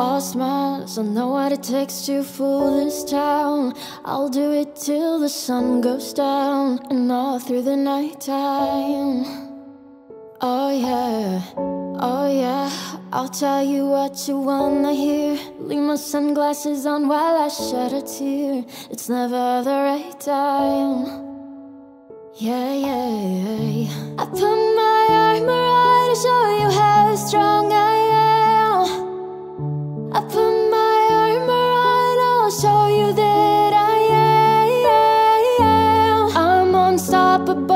all smiles. I know what it takes to fool this town. I'll do it till the sun goes down and all through the night time. Oh yeah, oh yeah. I'll tell you what you wanna hear. Leave my sunglasses on while I shed a tear. It's never the right time. Yeah, yeah, yeah. I put my armor on to show you how strong I am. I put my armor on, I'll show you that I am. I'm unstoppable.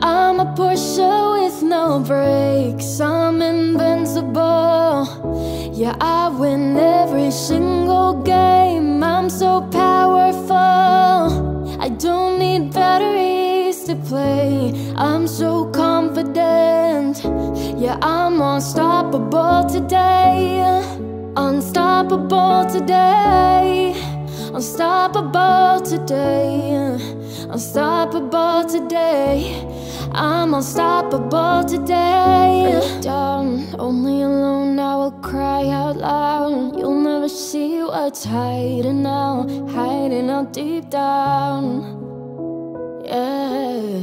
I'm a Porsche with no brakes. I'm invincible. Yeah, I win every single game. I'm so powerful. I don't need batteries to play. I'm so confident. Yeah, I'm unstoppable today. Unstoppable today. Unstoppable today. Unstoppable today. I'm unstoppable today. Down, only alone I will cry out loud. You'll never see what's hiding out, hiding out deep down. Yeah,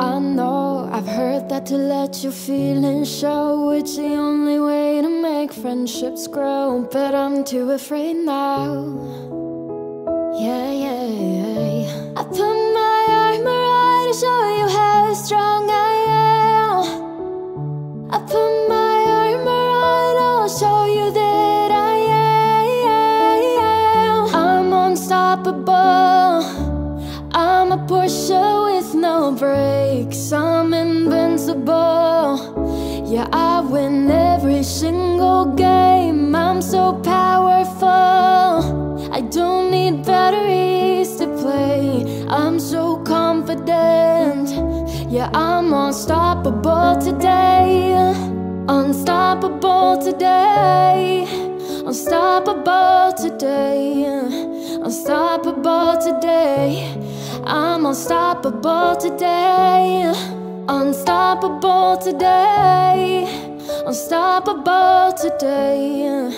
I know I've heard that to let your feelings show. It's the only way to make friendships grow. But I'm too afraid now. Yeah, yeah, yeah. I put my armor on to show you how strong I am. I put my armor on, I'll show you that I am. I'm unstoppable. I'm a Porsche with no brakes. I'm invincible. Yeah, I win every single game. I'm so powerful. I don't need batteries to play. I'm so confident. Yeah, I'm unstoppable today. Unstoppable today. Unstoppable today. Unstoppable today. I'm unstoppable today. Unstoppable today. Unstoppable today.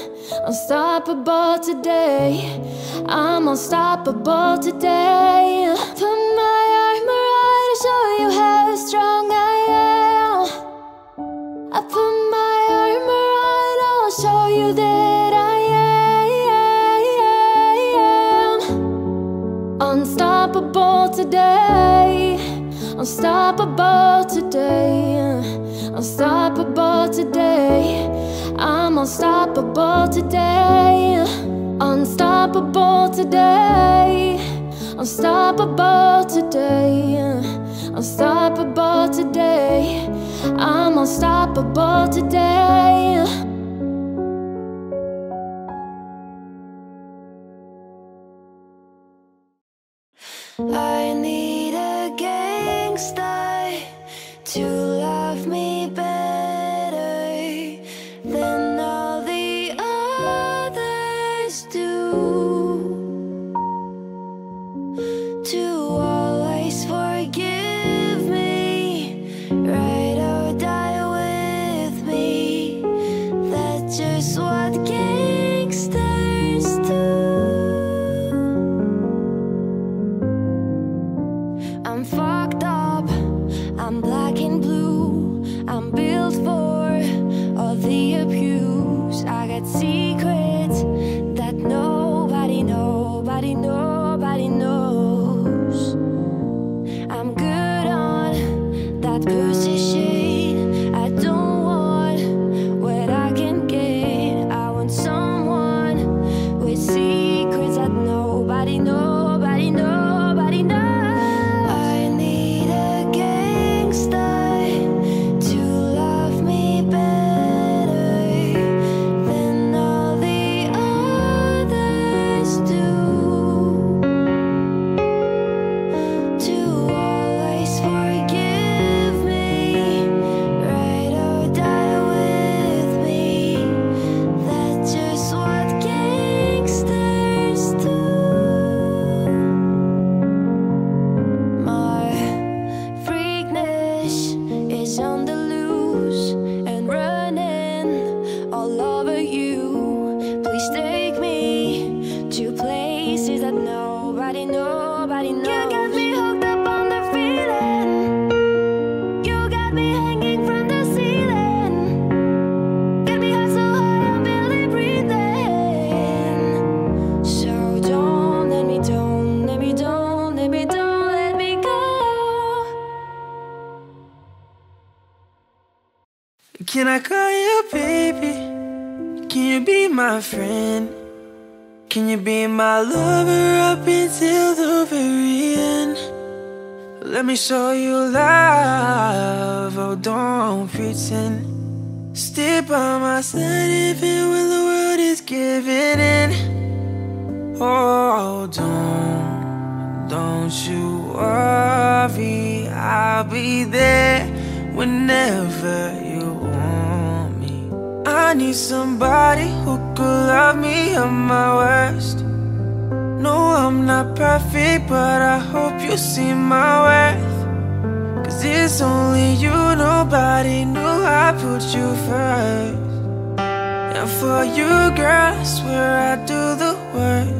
Unstoppable today. I'm unstoppable today. Put my armor on to show you how strong I am. I put my armor on, I'll show you that I am. Unstoppable today. Unstoppable today. Unstoppable today. I'm unstoppable today. Unstoppable today. Unstoppable today. Unstoppable today. I'm unstoppable today. My friend? Can you be my lover up until the very end? Let me show you love, oh don't pretend Stay by my side even when the world is giving in Oh don't, don't you worry I'll be there whenever you want me I need somebody who could love me at my worst. No, I'm not perfect, but I hope you see my worth. Cause it's only you, nobody knew I put you first. And for you, girl, I swear I'd do the worst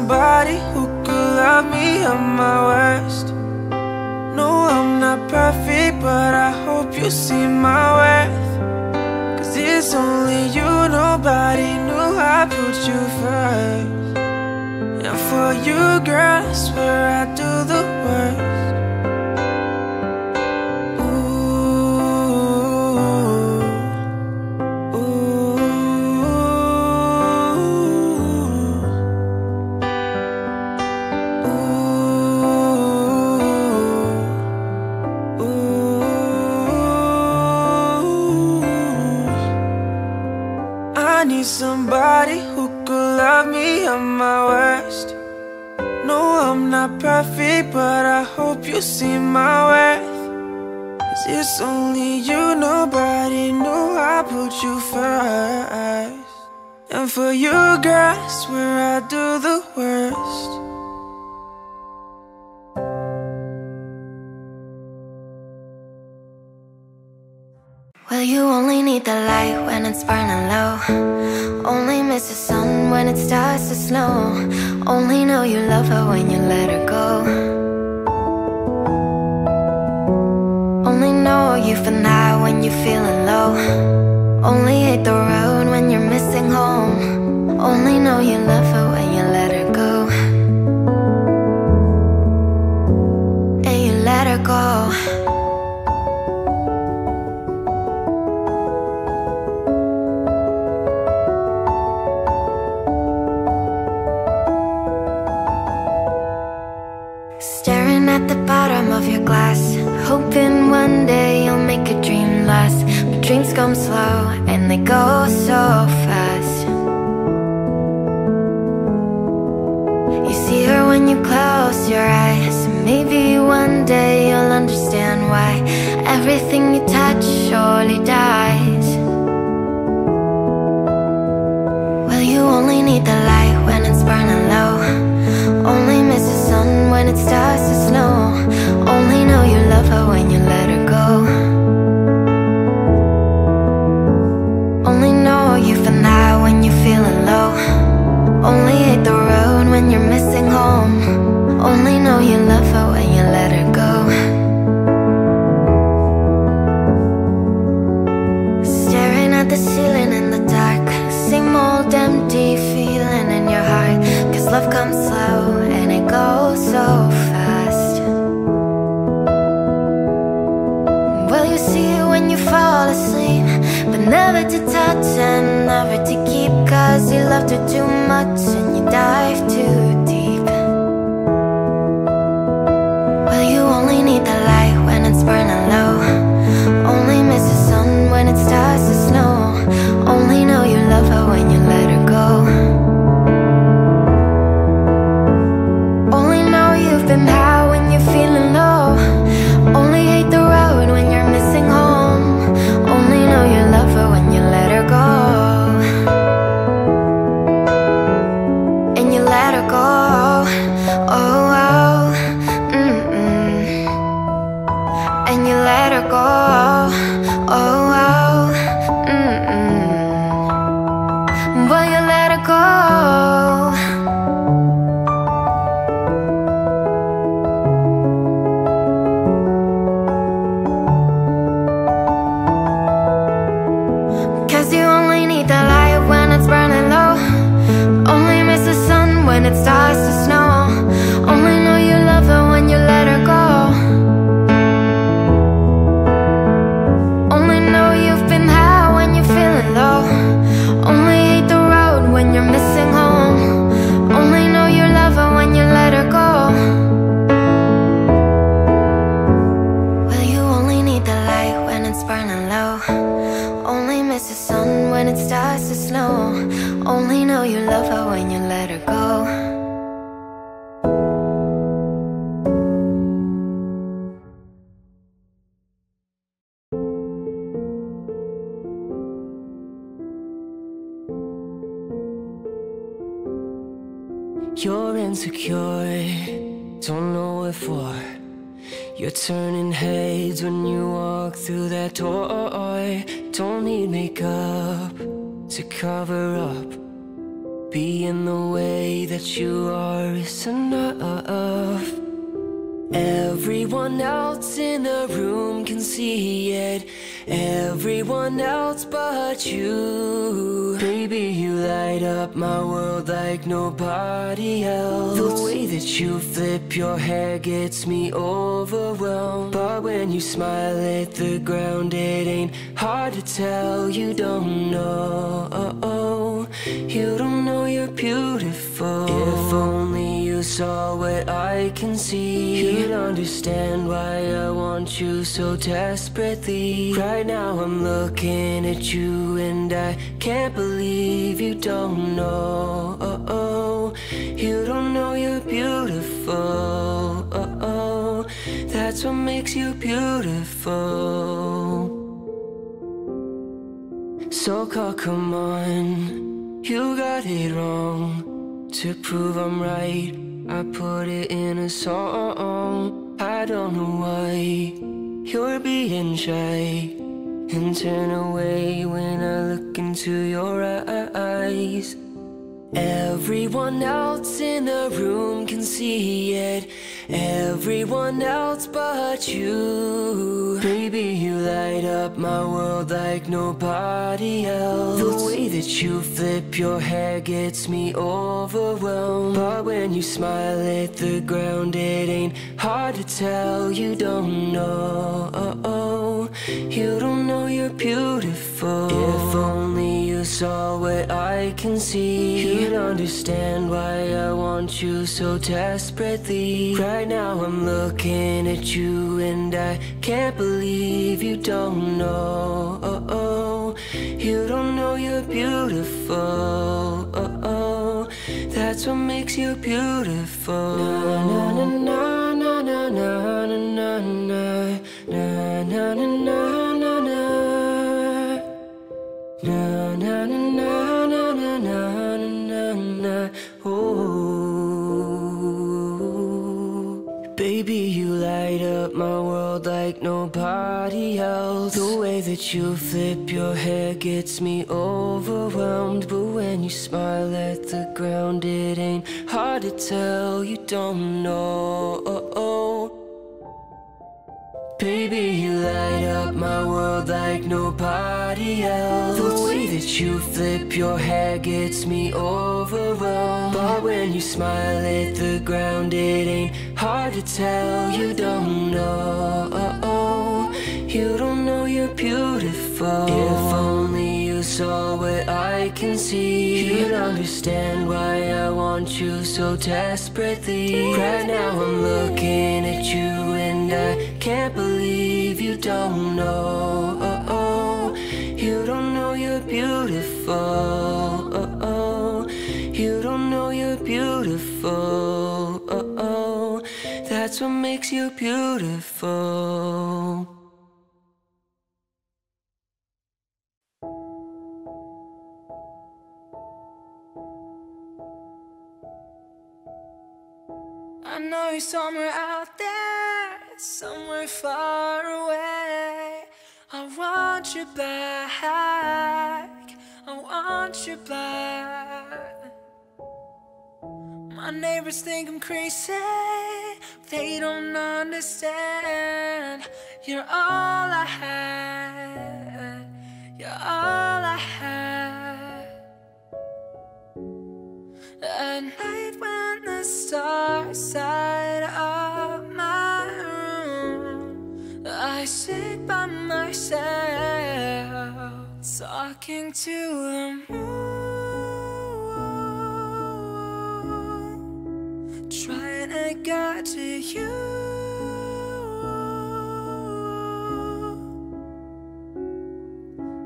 somebody who could love me at my worst. No, I'm not perfect, but I hope you see my worth. Cause it's only you, nobody knew I put you first. And for you, girl, I swear I do the worst. You see my worth. Cause it's only you, nobody knew I put you first. And for you, girl, swear I do the worst. Well, you only need the light when it's burning low. Only miss the sun when it starts to snow. Only know you love her when you let her go. Know you for now when you're feeling low. Only hate the road when you're missing home. Only know you love her when you let her go. And you let her go. Staring at the bottom of your glass Hoping one day you'll make a dream last. But dreams come slow and they go so fast. You see her when you close your eyes. Maybe one day you'll understand why Everything you touch surely dies. Well, you only need the light when it's burning low. Only miss the sun when it starts never to touch and never to keep Cause you loved her too much and you dive but you. Baby, you light up my world like nobody else. The way that you flip your hair gets me overwhelmed. But when you smile at the ground it ain't hard to tell. You don't know, you don't know you're beautiful. If only saw what I can see. You'd understand why I want you so desperately. Right now I'm looking at you and I can't believe you don't know. Oh, oh. You don't know you're beautiful. Oh, oh. That's what makes you beautiful. So call, come on. You got it wrong To prove I'm right I put it in a song. I don't know why You're being shy And turn away when I look into your eyes. Everyone else in the room can see it Everyone else but you. Baby, you light up my world like nobody else. The way that you flip your hair gets me overwhelmed. But when you smile at the ground it ain't hard to tell. You don't know, you don't know you're beautiful If only you saw what I can see You'd understand why I want you so desperately Right now I'm looking at you and I can't believe you don't know oh, oh. You don't know you're beautiful oh, oh. That's what makes you beautiful na, na, na, na, na, to tell You don't know, you don't know you're beautiful. If only you saw what I can see. You'd understand why I want you so desperately. Right now I'm looking at you and I can't believe you don't know What makes you beautiful I know you're somewhere out there somewhere far away. I want you back. I want you back. My neighbors think I'm crazy, they don't understand. You're all I had, you're all I had. At night when the stars light up my room, I sit by myself, talking to the moon, trying to get to you.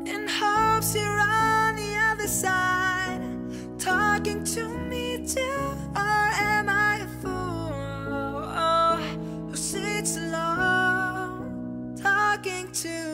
In hopes you're on the other side, talking to me too. Or am I a fool who sits alone, talking to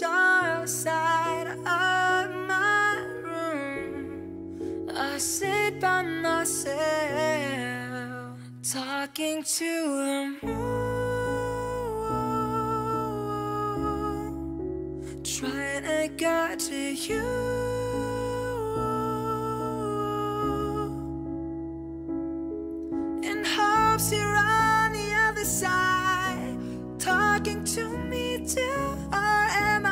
Stars light up my room, I sit by myself, talking to the moon, trying to get to you. You're on the other side, talking to me too. Or am I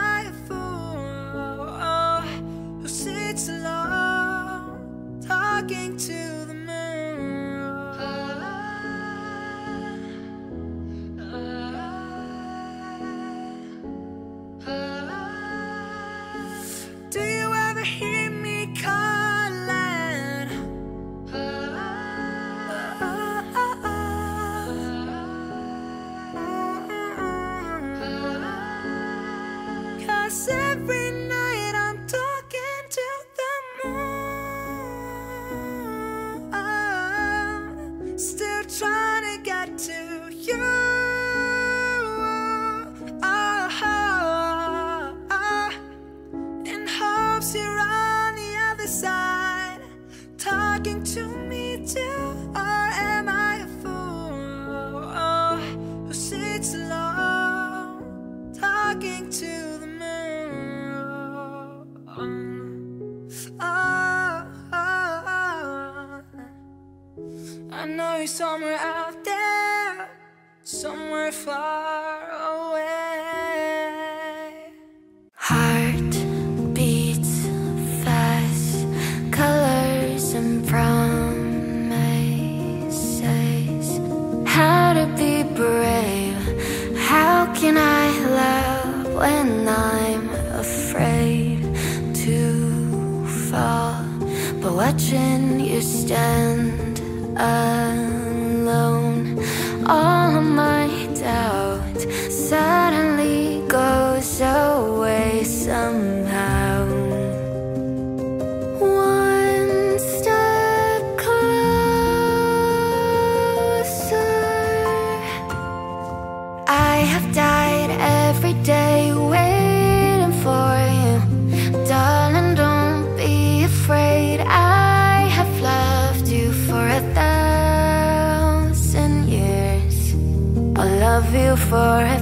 know you're somewhere out there, somewhere far away. Heart beats fast, colors and promises. How to be brave? How can I love when I'm afraid to fall? But watching you stand alone, all of my doubt suddenly for a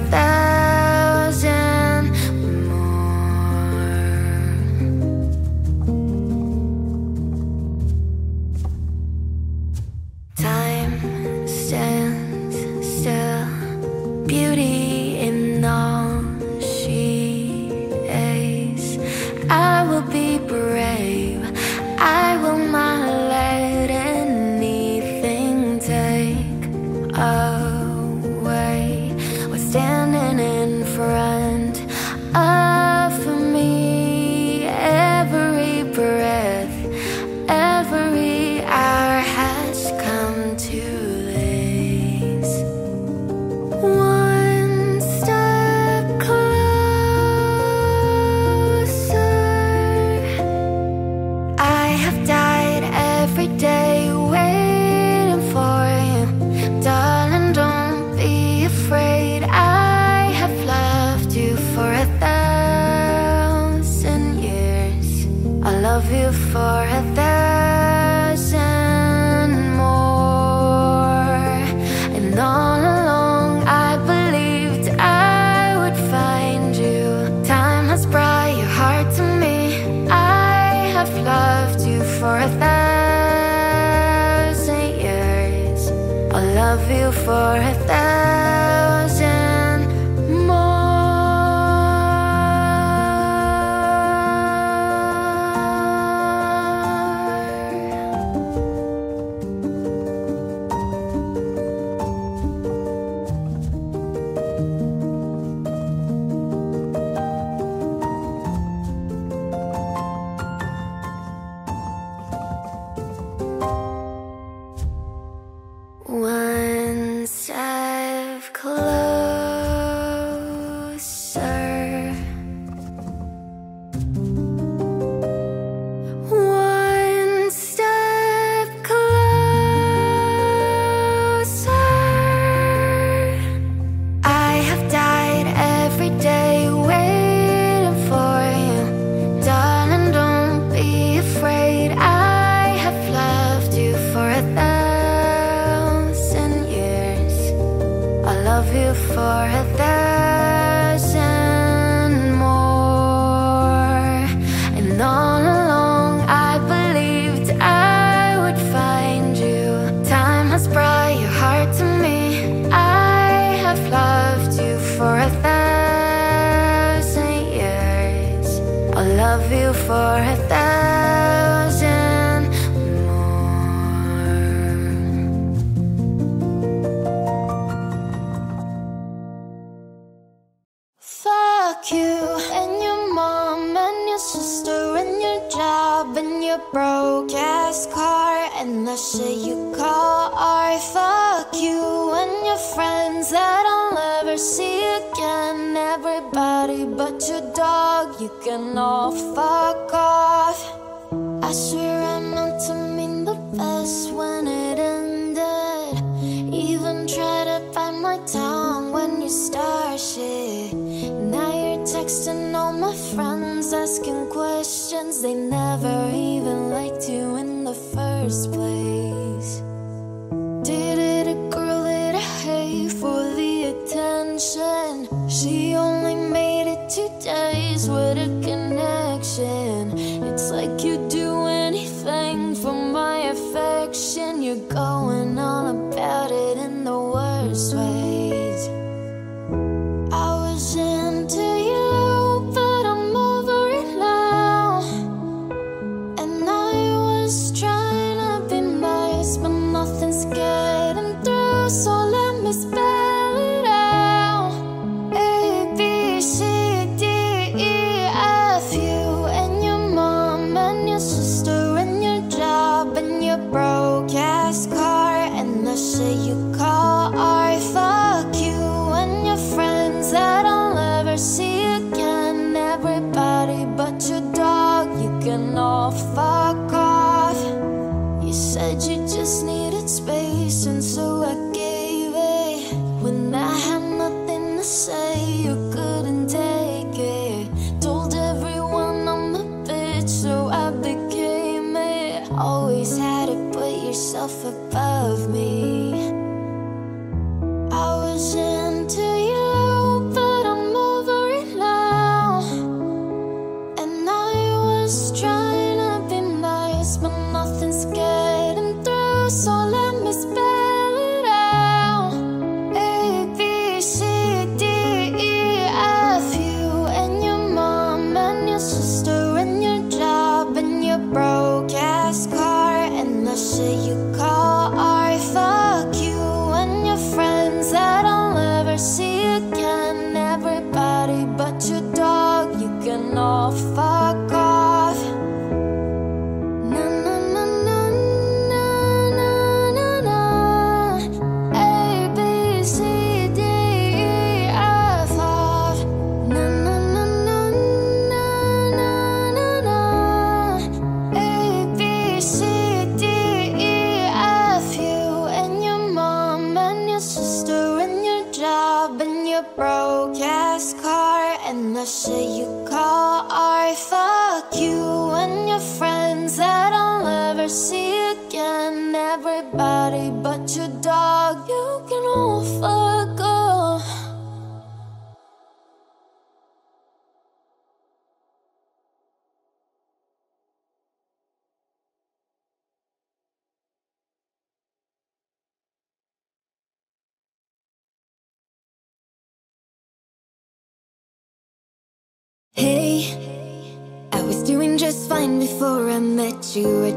for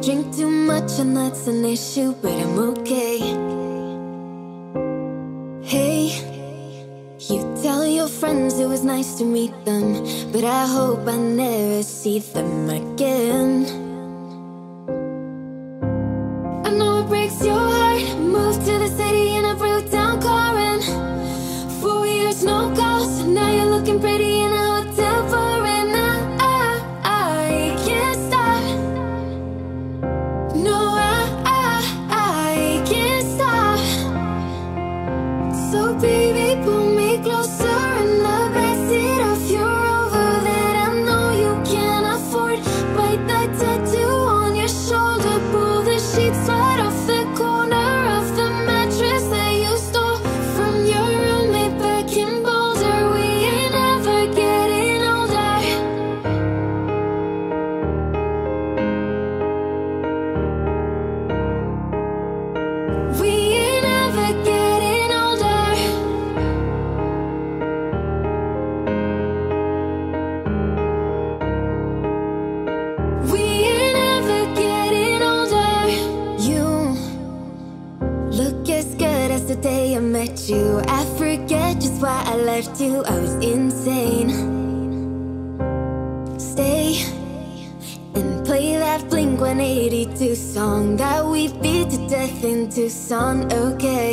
drink too much and that's an issue, but I'm okay. Hey, you tell your friends it was nice to meet them But I hope I never see them again. on okay.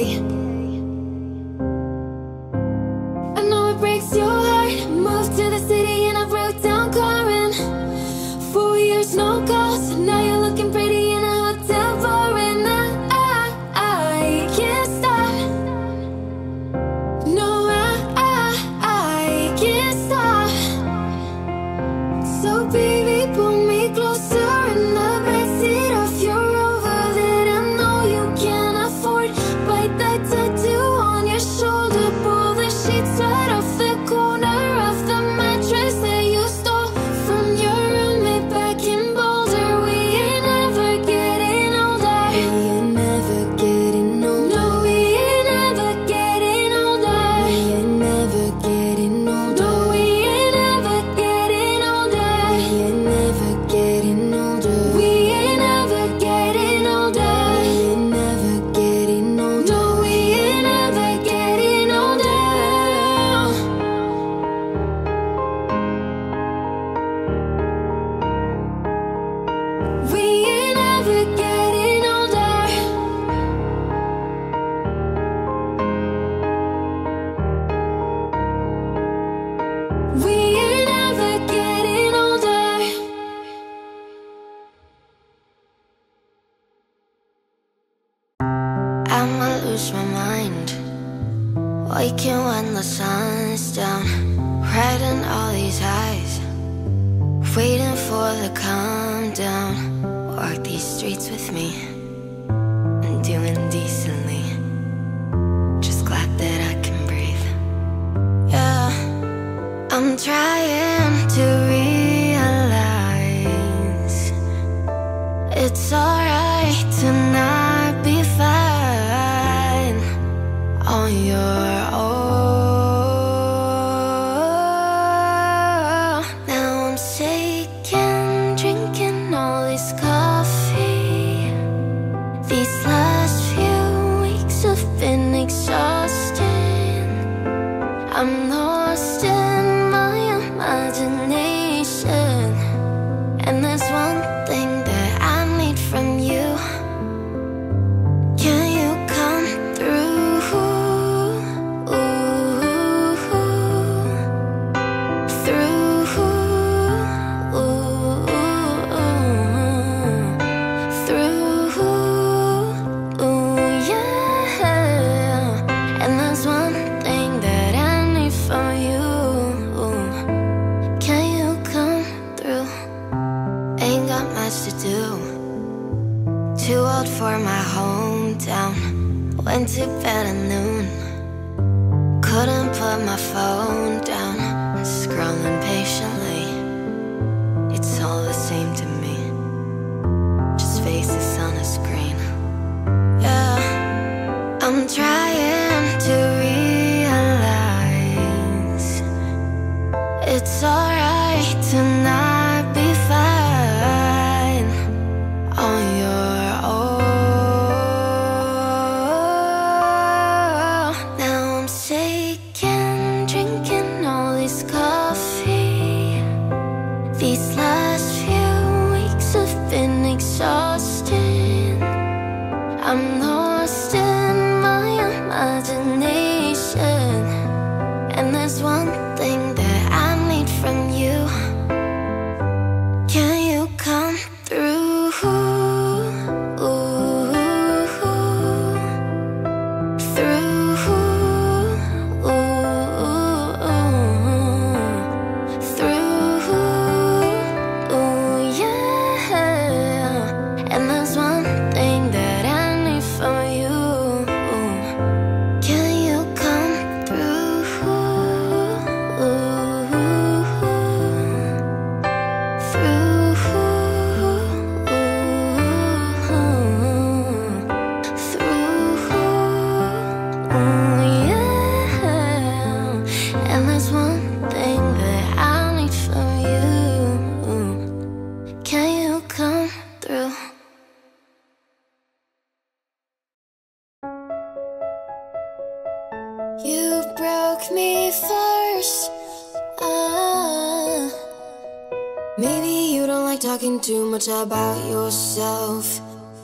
about yourself.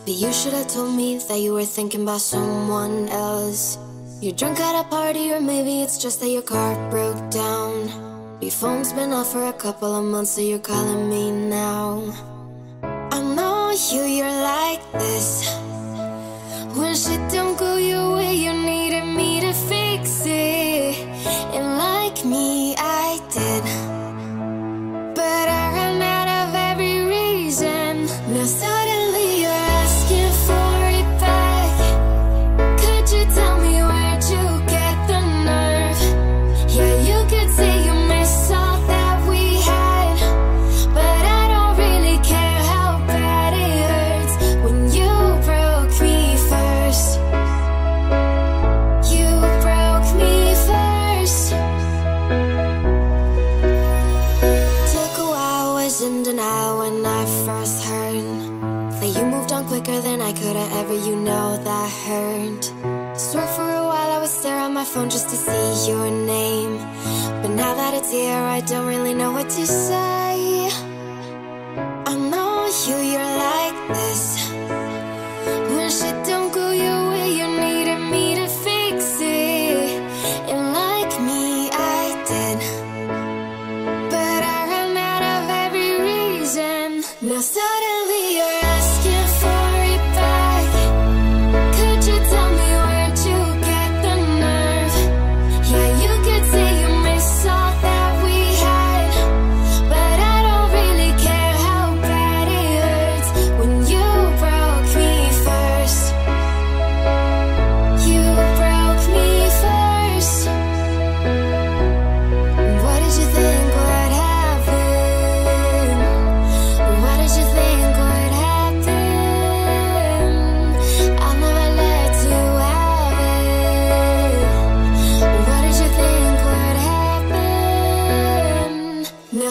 But you should have told me that you were thinking about someone else. You're drunk at a party, or maybe it's just that your car broke down. Your phone's been off for a couple of months, so you're calling me now.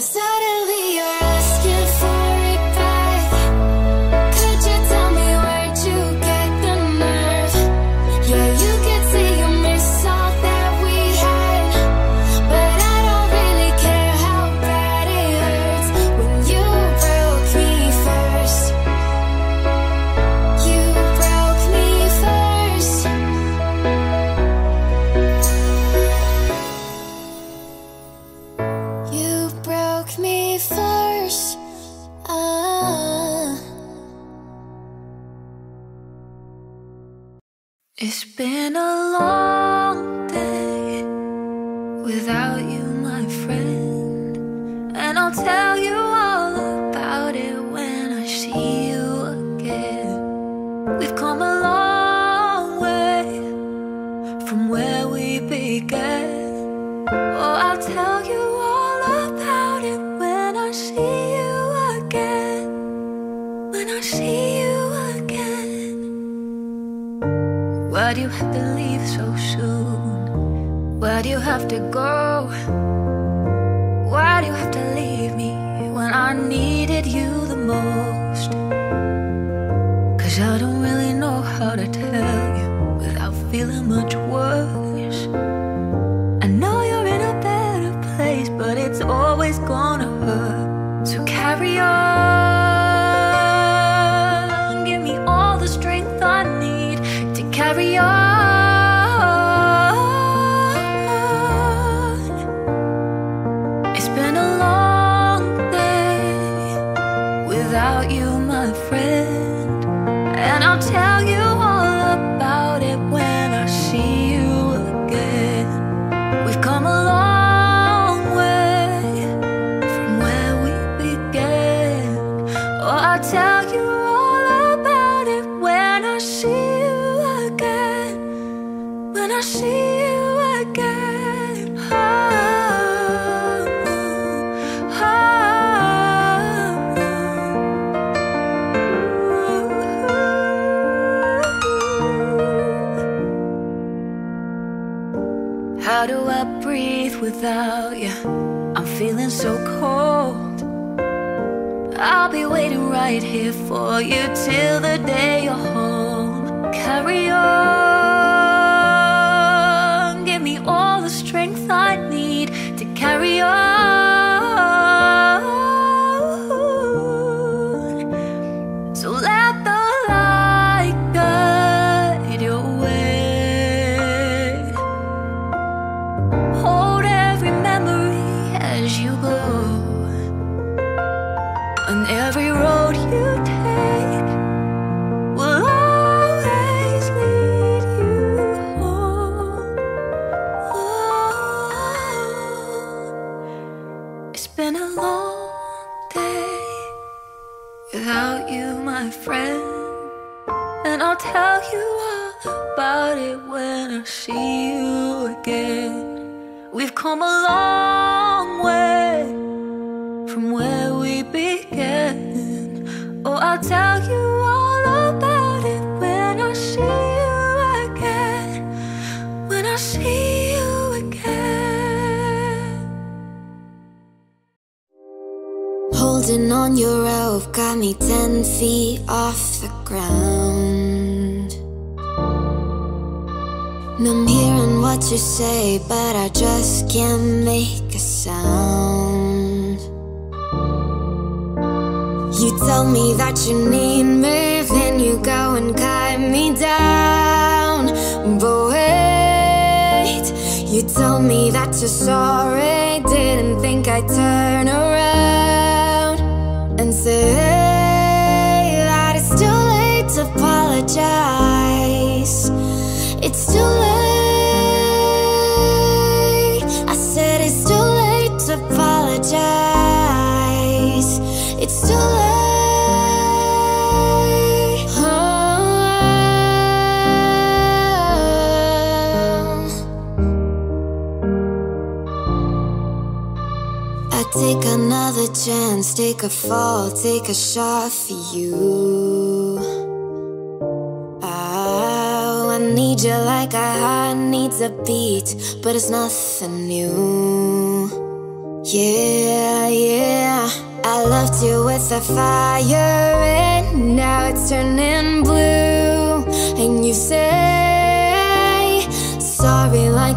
sudden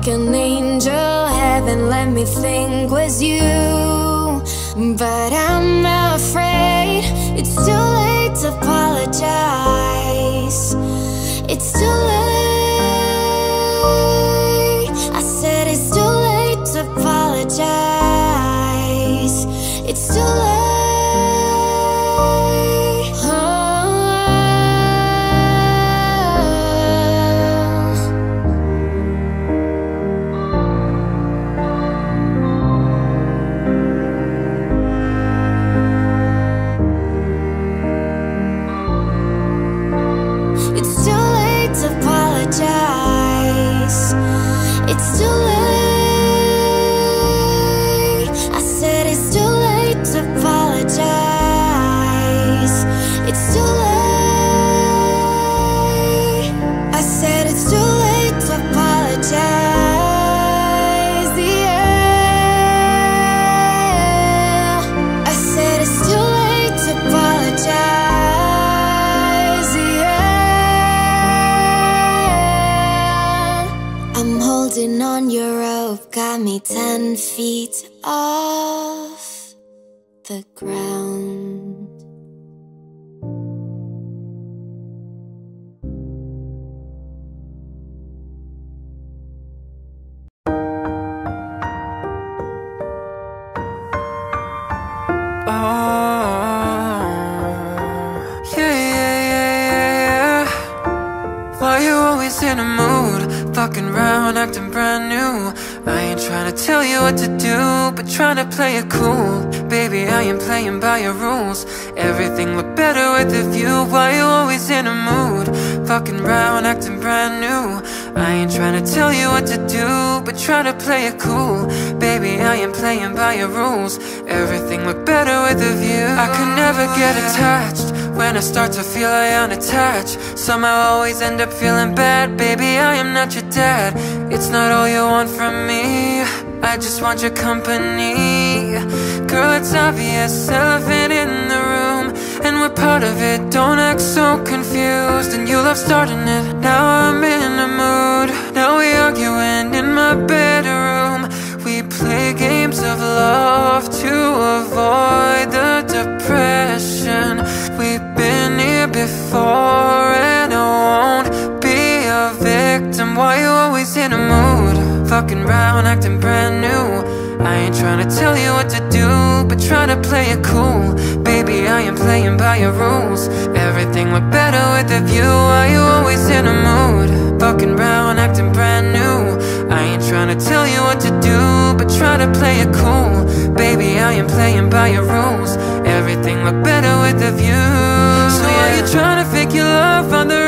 like an angel. Heaven let me think was you, but I. feet Baby, I am playing by your rules. Everything look better with a view. Why you always in a mood? Fucking around, acting brand new. I ain't trying to tell you what to do, but try to play it cool. Baby, I am playing by your rules. Everything look better with a view. I could never get attached. When I start to feel I am unattached Somehow I always end up feeling bad Baby, I am not your dad It's not all you want from me I just want your company Girl, it's obvious, elephant in the room. And we're part of it, don't act so confused. And you love starting it, now I'm in a mood. Now we arguing in my bedroom. We play games of love to avoid the depression. We've been here before and I won't be a victim. Why you always in a mood? Fucking round, acting brand new I ain't trying to tell you what to do, but try to play it cool. Baby, I am playing by your rules. Everything look better with a view. Why you always in a mood? Fucking round, acting brand new. I ain't trying to tell you what to do, but try to play it cool. Baby, I am playing by your rules. Everything look better with a view. So why you trying to fake your love on the?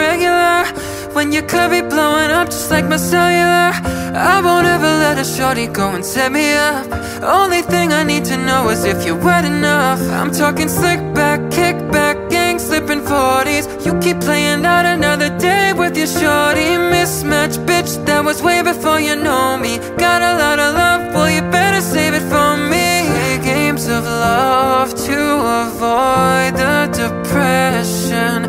When you could be blowing up just like my cellular. I won't ever let a shorty go and set me up. Only thing I need to know is if you're wet enough. I'm talking slick back, kick back, gang slipping 40s You keep playing out another day with your shorty. Mismatch, bitch, that was way before you know me. Got a lot of love, well you better save it for me. Play games of love to avoid the depression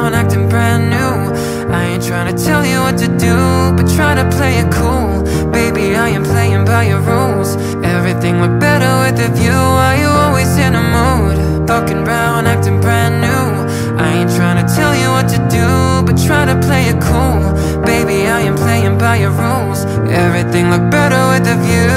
Fucking round, acting brand new. I ain't trying to tell you what to do, but try to play it cool. Baby, I am playing by your rules. Everything look better with a view. Why you always in a mood? Fucking round, acting brand new. I ain't trying to tell you what to do, but try to play it cool. Baby, I am playing by your rules. Everything look better with a view,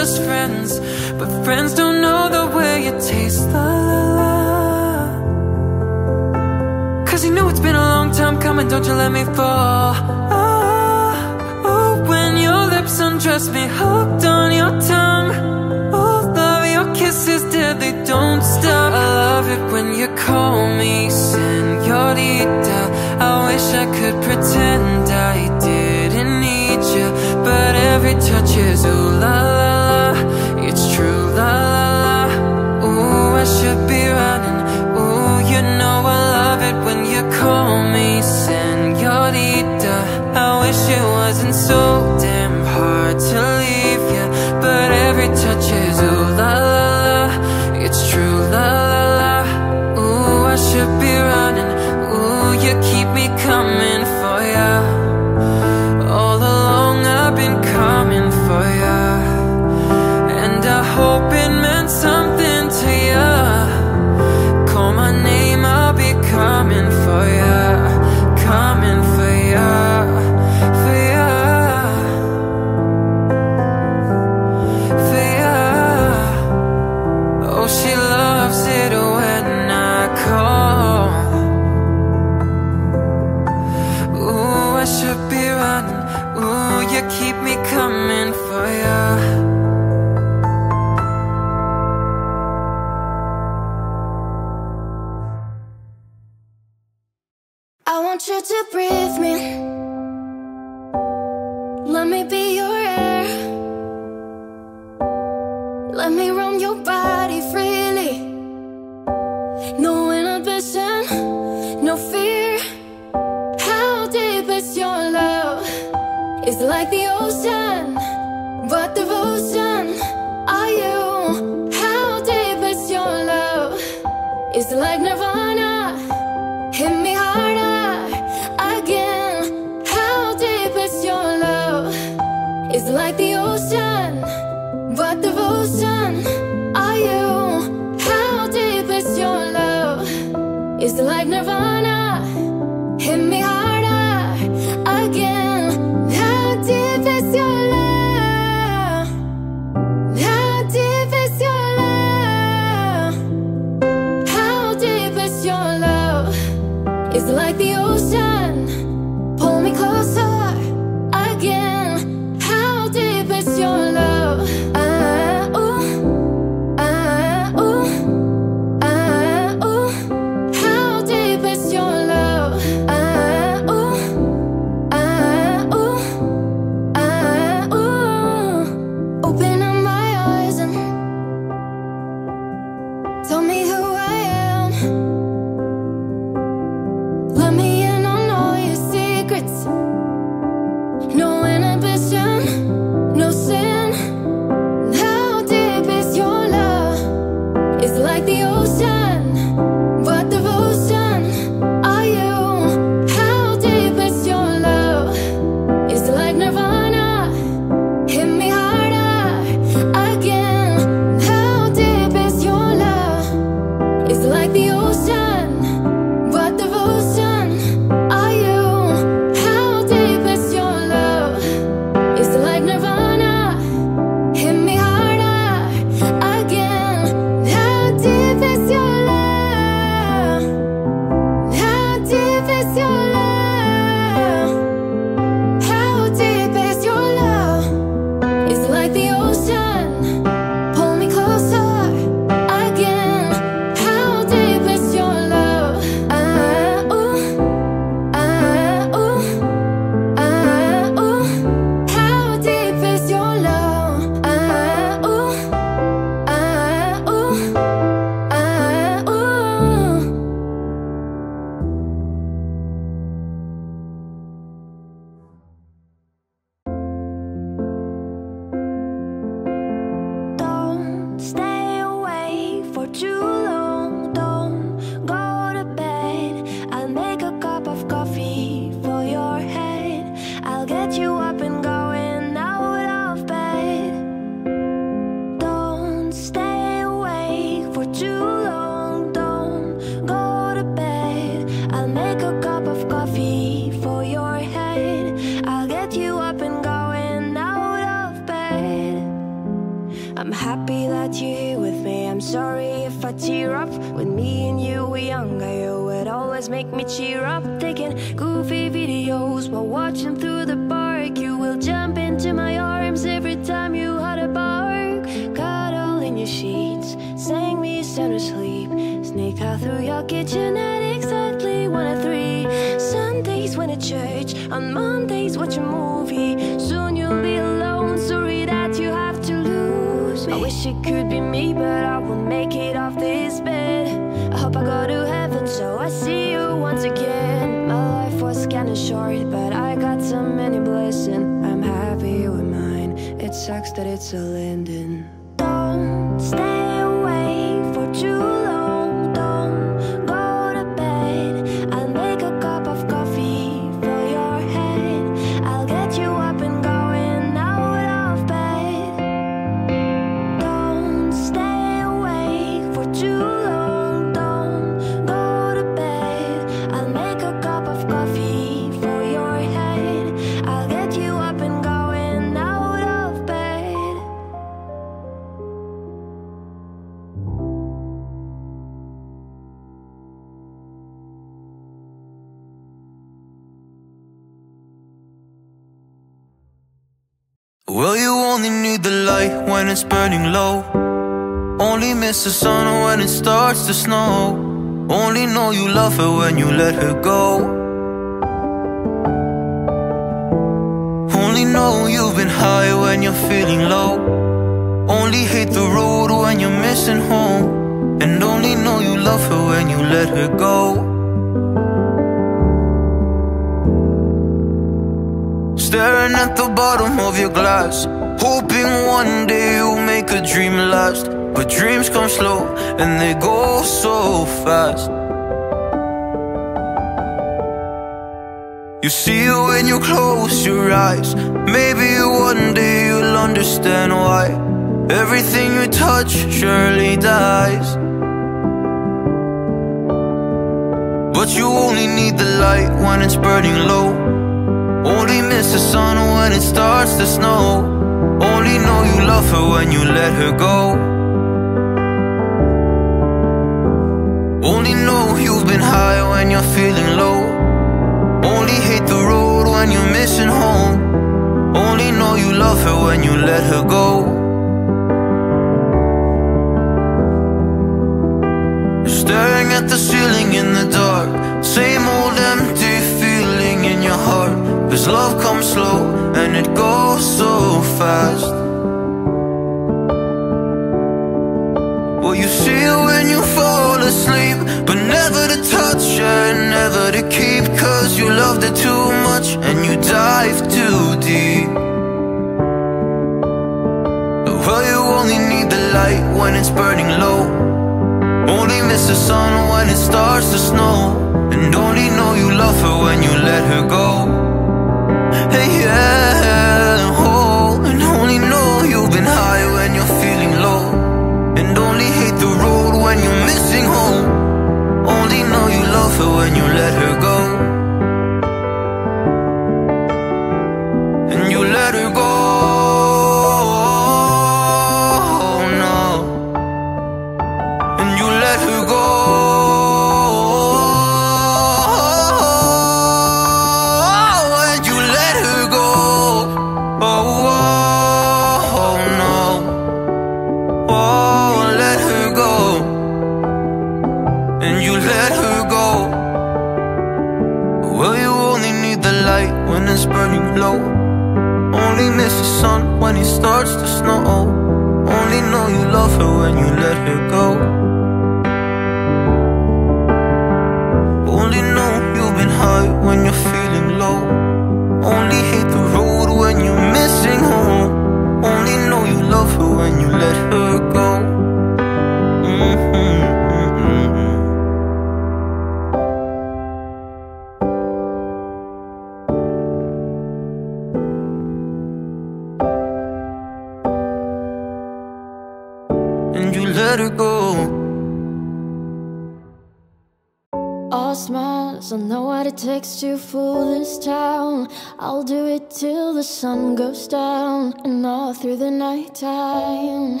All smiles, I know what it takes to fool this town. I'll do it till the sun goes down And all through the night time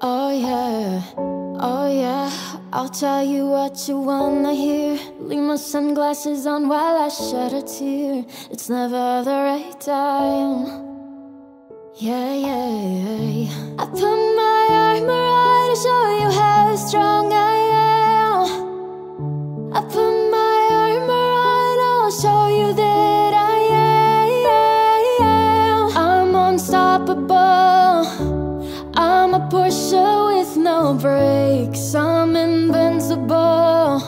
Oh yeah, oh yeah. I'll tell you what you wanna hear. Leave my sunglasses on while I shed a tear. It's never the right time. Yeah, yeah, yeah. I put my armor on to show you how strong I am I put my armor on, I'll show you that I am. I'm unstoppable. I'm a Porsche with no brakes. I'm invincible.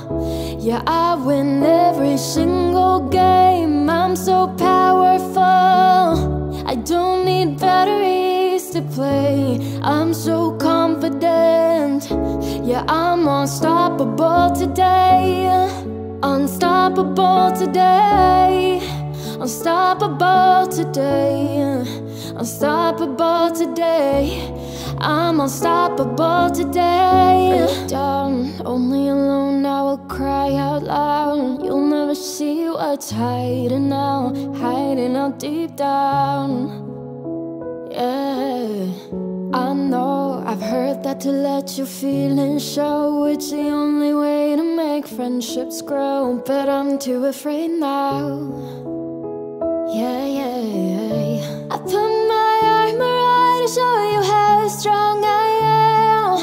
Yeah, I win every single game. I'm so powerful. I don't need batteries to play. I'm so confident. Yeah, I'm unstoppable today. Unstoppable today. Unstoppable today. Unstoppable today. I'm unstoppable today. Down, only alone, I will cry out loud. You'll never see what's hiding now, hiding out deep down. Yeah, I know I've heard that to let your feelings show. It's the only way to make friendships grow, but I'm too afraid now. Yeah, yeah, yeah. I put my armor on to show you how strong I am.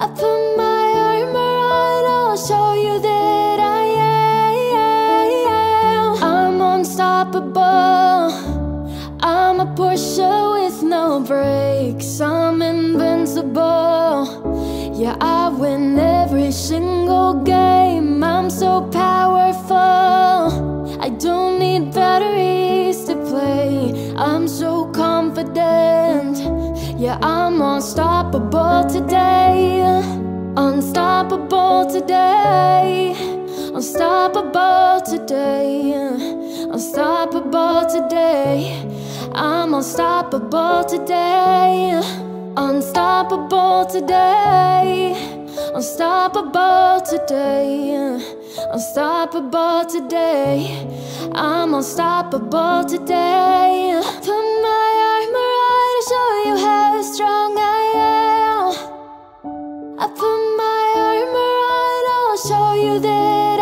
I put my armor on, I'll show you that I am. I'm unstoppable. Porsche with no brakes. I'm invincible. Yeah, I win every single game. I'm so powerful. I don't need batteries to play. I'm so confident. Yeah, I'm unstoppable today. Unstoppable today. Unstoppable today. Unstoppable today. I'm unstoppable today. Unstoppable today. Unstoppable today. Unstoppable today. I'm unstoppable today. Put my armor on to show you how strong I am. I put my armor on, I'll show you that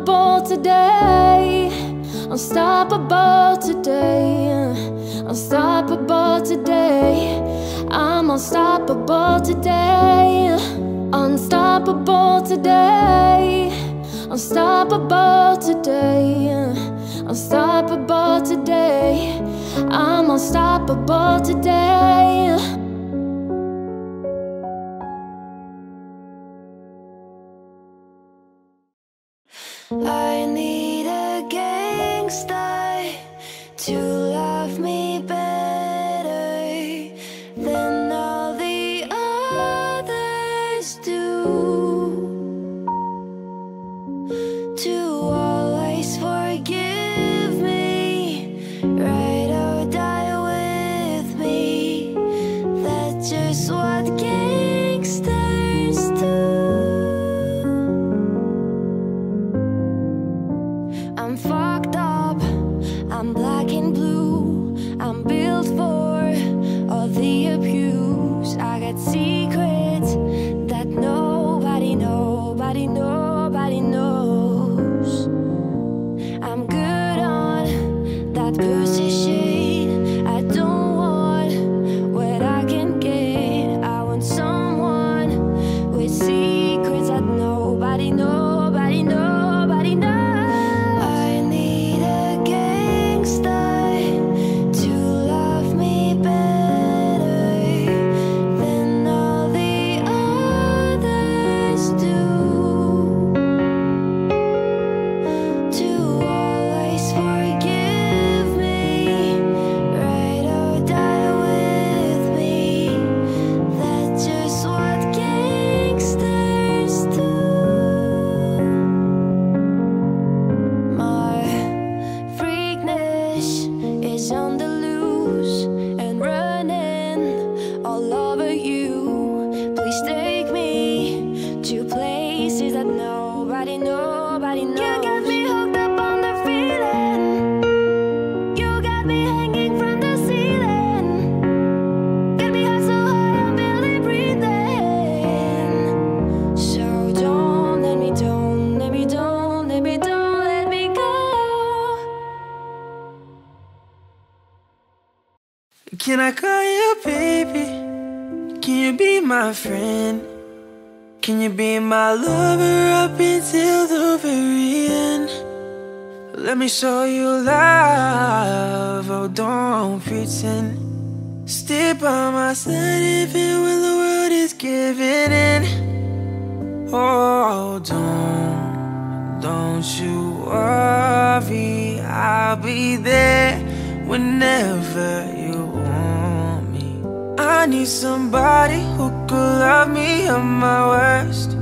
Unstoppable today. Unstoppable today. Unstoppable today. I'm unstoppable today. Unstoppable today. Unstoppable today. Unstoppable today. I'm unstoppable today. My lover up until the very end? Let me show you love, oh don't pretend. Stay by my side even when the world is giving in. Oh don't, don't you worry I'll be there whenever you want me. I need somebody who could love me at my worst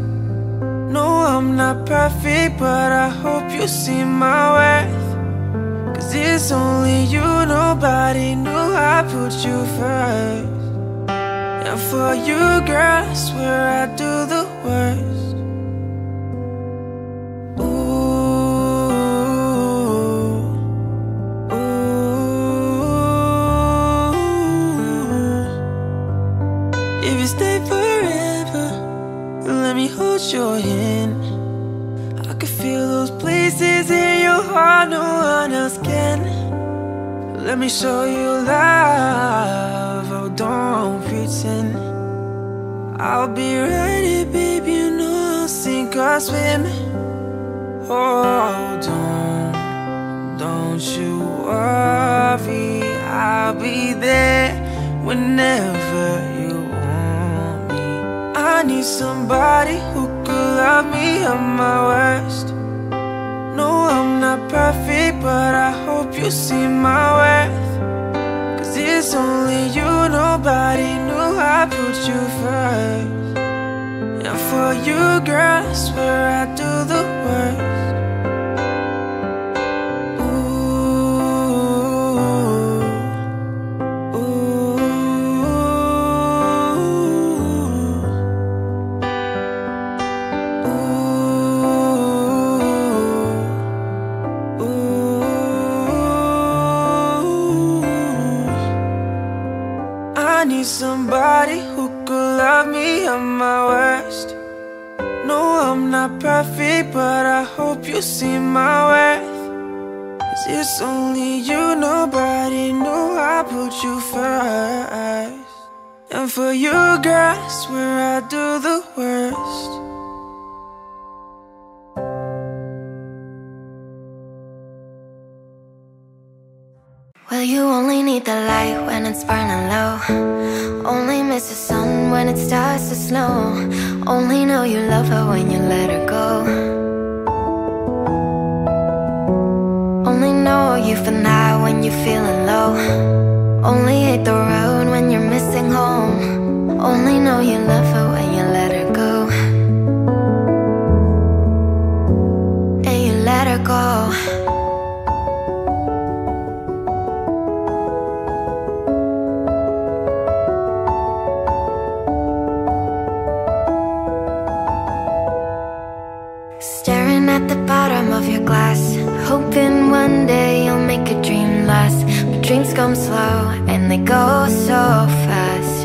no, I'm not perfect, but I hope you see my worth. Cause it's only you, nobody knew I put you first. And for you, girl, I swear I'd do the worst show you love, oh don't pretend. I'll be here, baby, you know I'll sink or swim. Oh, don't, don't you worry I'll be there whenever you want me. I need somebody who could love me at my worst. No, I'm not perfect, but I hope you see my worth. Cause it's only you, nobody knew I put you first. And for you, girl, I swear I'd do the worst hope you see my worth Cause it's only you, nobody knew I put you first And for you, girl, swear I do the worst Well, you only need the light when it's burning low. Only miss the sun when it starts to snow. Only know you love her when you let her go. Know you for now when you're feeling low. Only hate the road when you're missing home. Only know you love her when you let her go. And you let her go. One day you'll make a dream last. But dreams come slow and they go so fast.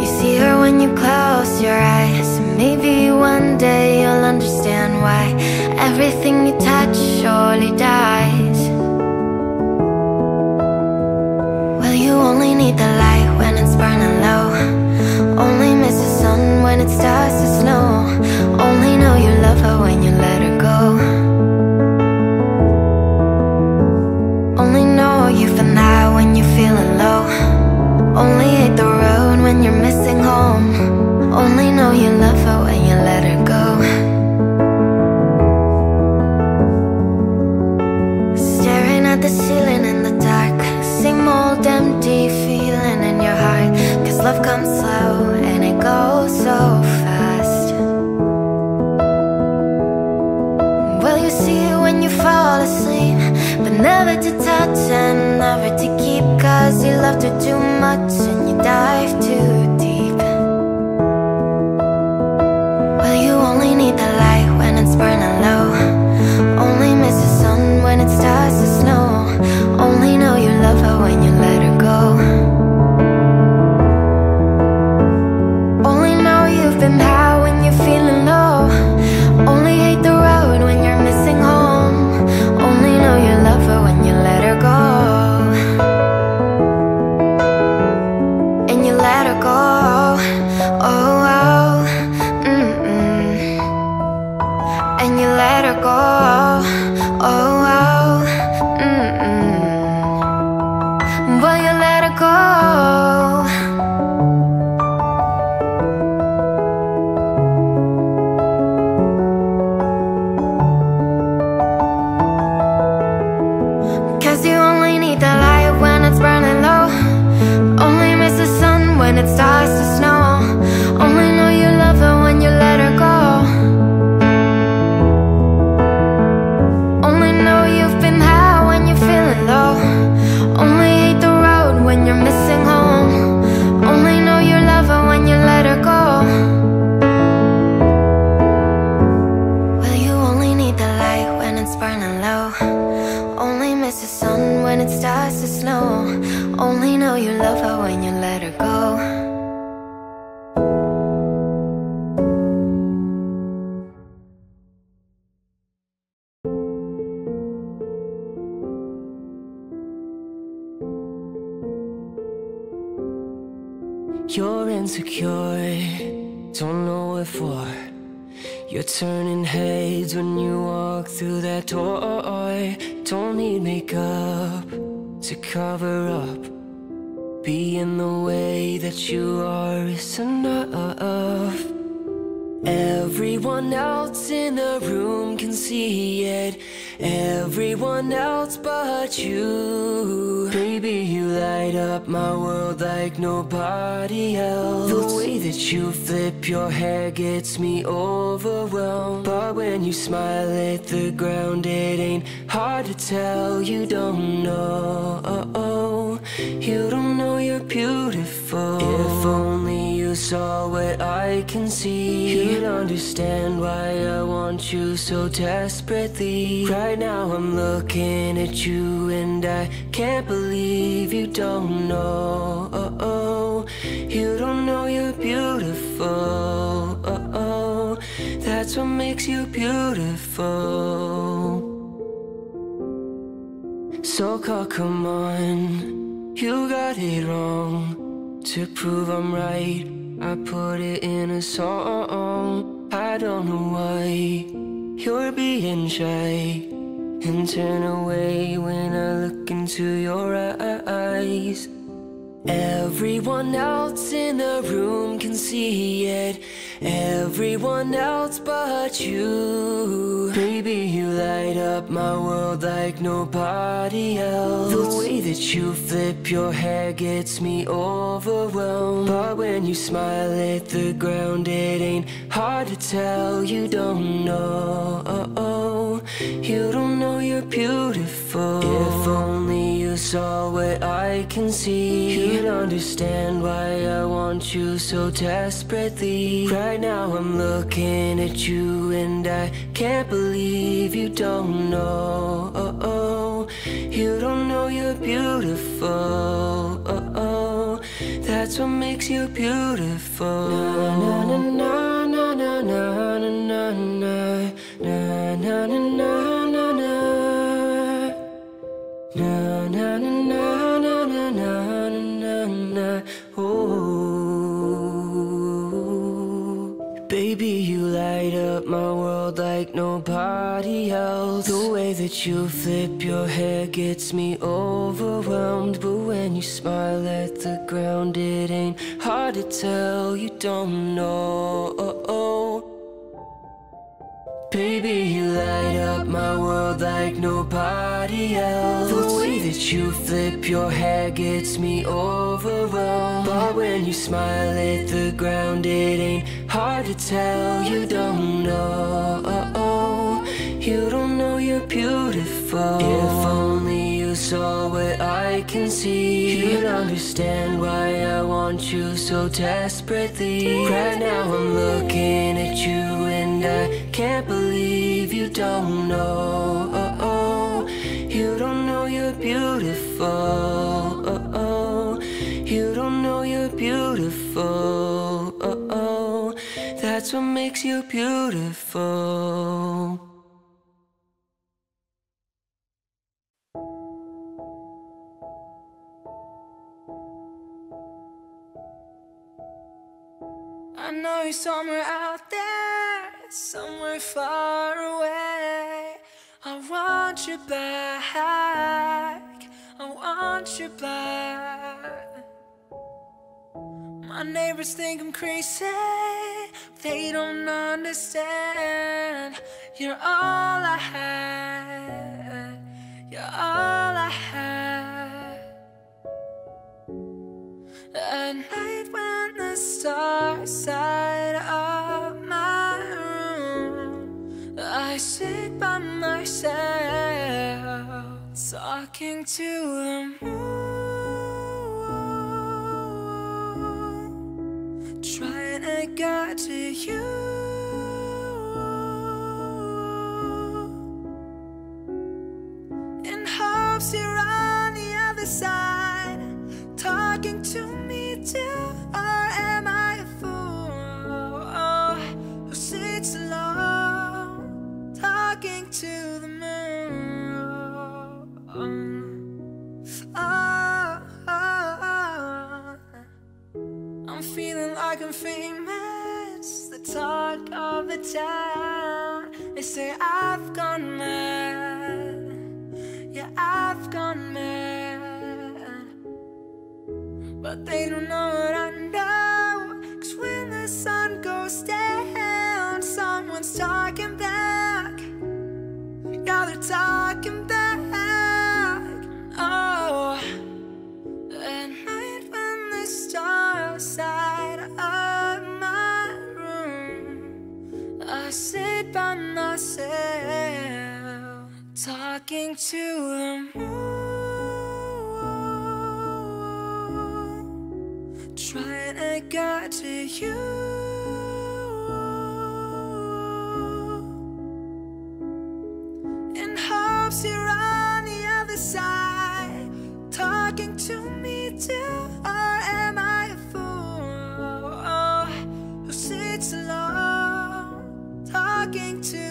You see her when you close your eyes. Maybe one day you'll understand why Everything you touch surely dies. Well, you only need the light when it's burning low. Only miss the sun when it starts to snow. Only know you love her when you feeling low. Only hate the road when you're missing home. Only know you love her when you let her go. Staring at the ceiling in the dark. Same old empty feeling in your heart. Cause love comes slow and it goes so fast. Well, you see it when you fall asleep But never to touch and never to Cause you loved her too much and you dive too desperately. Right now, I'm looking at you, and I can't believe you don't know. You don't know you're beautiful. oh That's what makes you beautiful. So call, come on, you got it wrong. To prove I'm right, I put it in a song. I don't know why you're being shy and turn away when I look into your eyes. Everyone else in the room can see it. Everyone else but you. Baby, you light up my world like nobody else. The way that you flip your hair gets me overwhelmed. But when you smile at the ground, it ain't hard to tell. You don't know. You don't know you're beautiful. If only saw what I can see, you'd understand why I want you so desperately. Right now, I'm looking at you, and I can't believe you don't know. oh You don't know you're beautiful. That's what makes you beautiful. Na na na na na na so desperately. Right now, I'm looking at you, and I can't believe you don't know. oh You don't know you're beautiful. oh You don't know you're beautiful. Oh, oh. That's what makes you beautiful. I somewhere out there, somewhere far away. I want you back. I want you back. My neighbors think I'm crazy. They don't understand. You're all I had. You're all I had. At night when the stars side of my room. I sit by myself, talking to the moon, trying to get to you. hopes you're on the other side, talking to me too. Or am I a fool oh, who sits alone, talking to the moon? Oh, oh, oh. I'm feeling like I'm famous, the talk of the town. They say I've gone mad. But they don't know what I know. Cause when the sun goes down, someone's talking back. Yeah, they're talking back. Oh, at night when the stars side of my room, I sit by myself, talking to the moon, trying to get to you. in hopes you're on the other side, talking to me too. Or am I a fool oh, who sits alone, talking to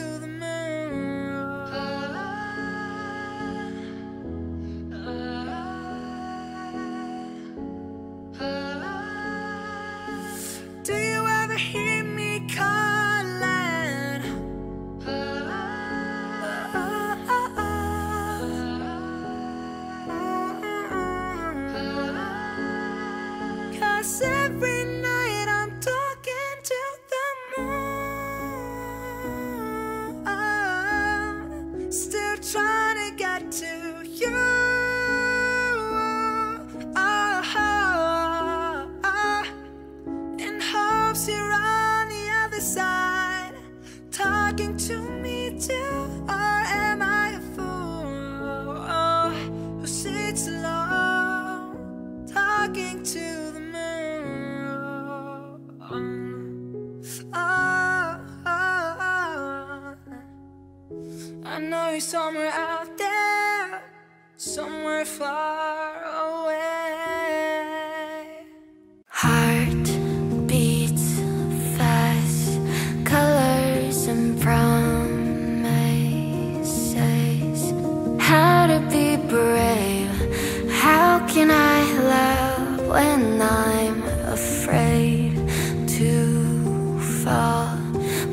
Somewhere out there, somewhere far away. Heart beats fast, colors and promises. How to be brave? How can I love when I'm afraid to fall?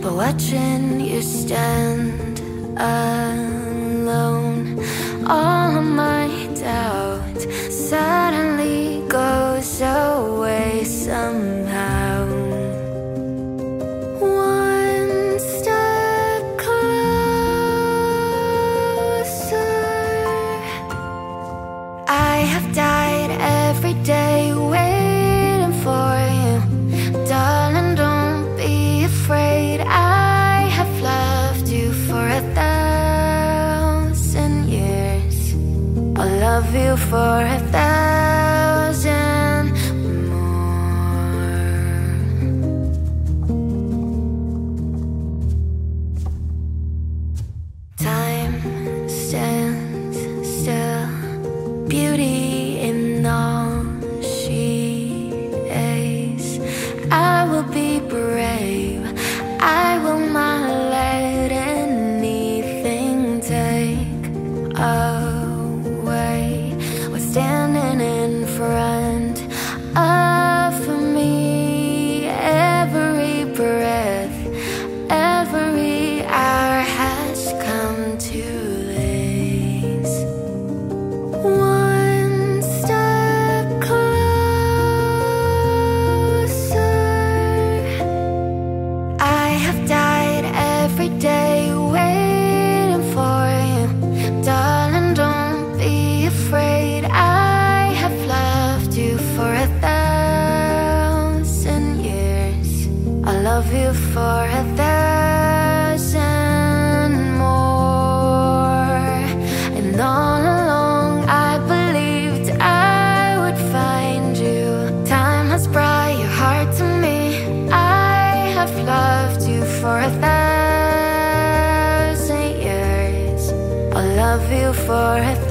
But watching you stand all of my doubt suddenly goes away somehow. One step closer. I have died every day for a thousand for a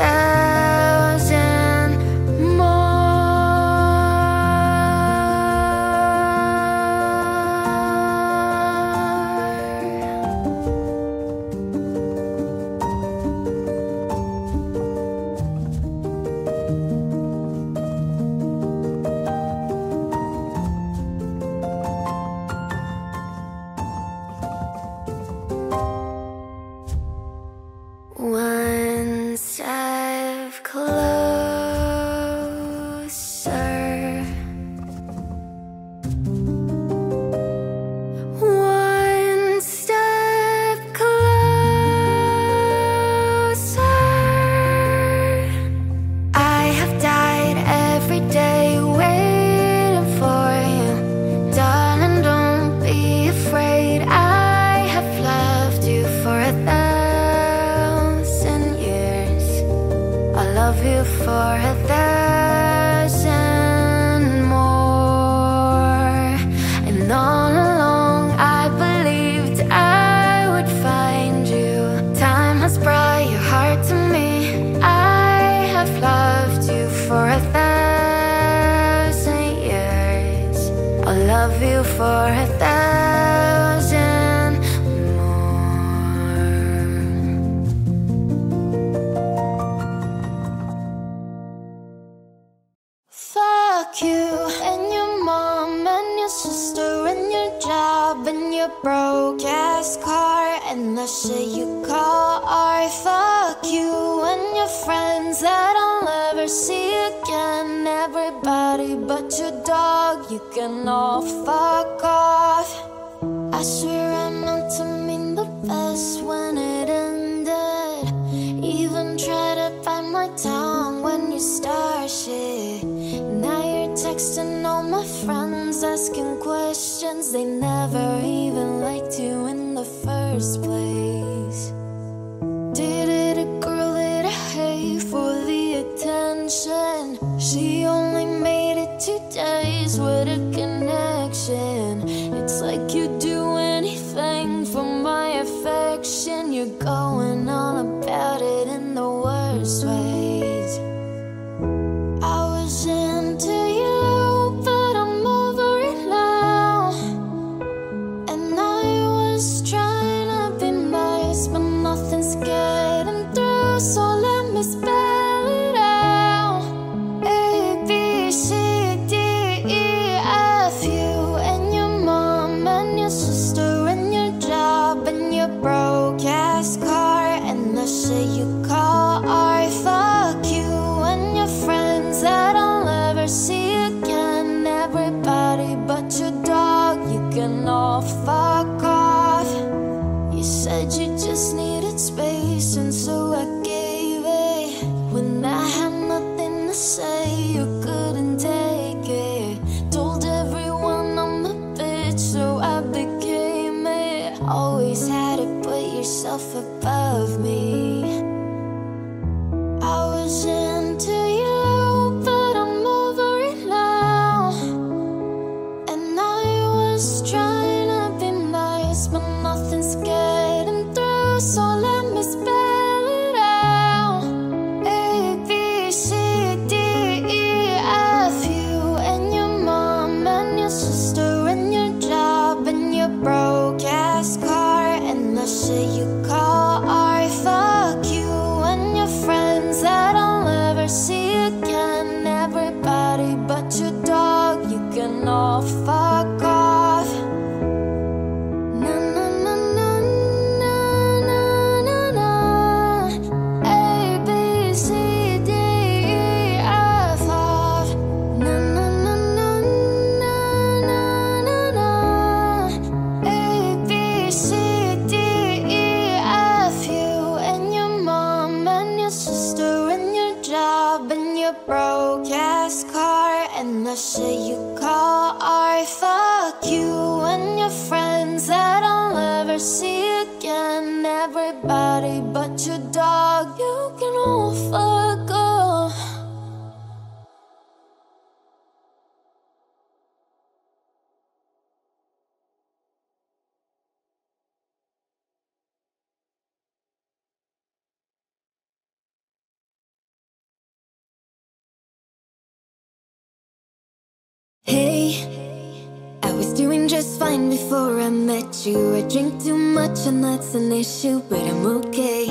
Depression, that's an issue, but I'm okay.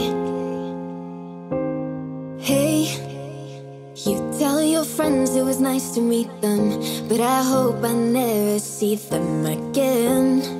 Hey You tell your friends it was nice to meet them But I hope I never see them again.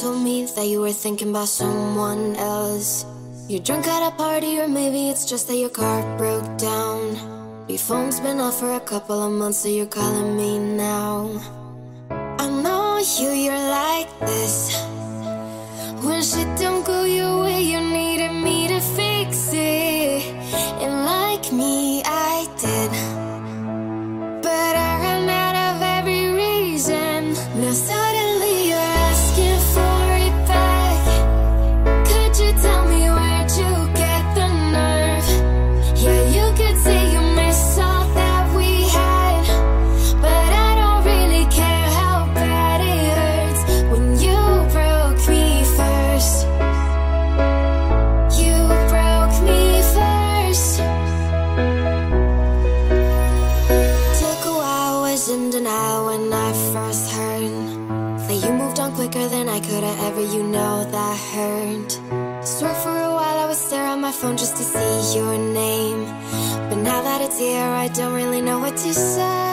told me that you were thinking about someone else. You're drunk at a party, or maybe it's just that your car broke down. Your phone's been off for a couple of months, so you're calling me now. I don't really know what to say.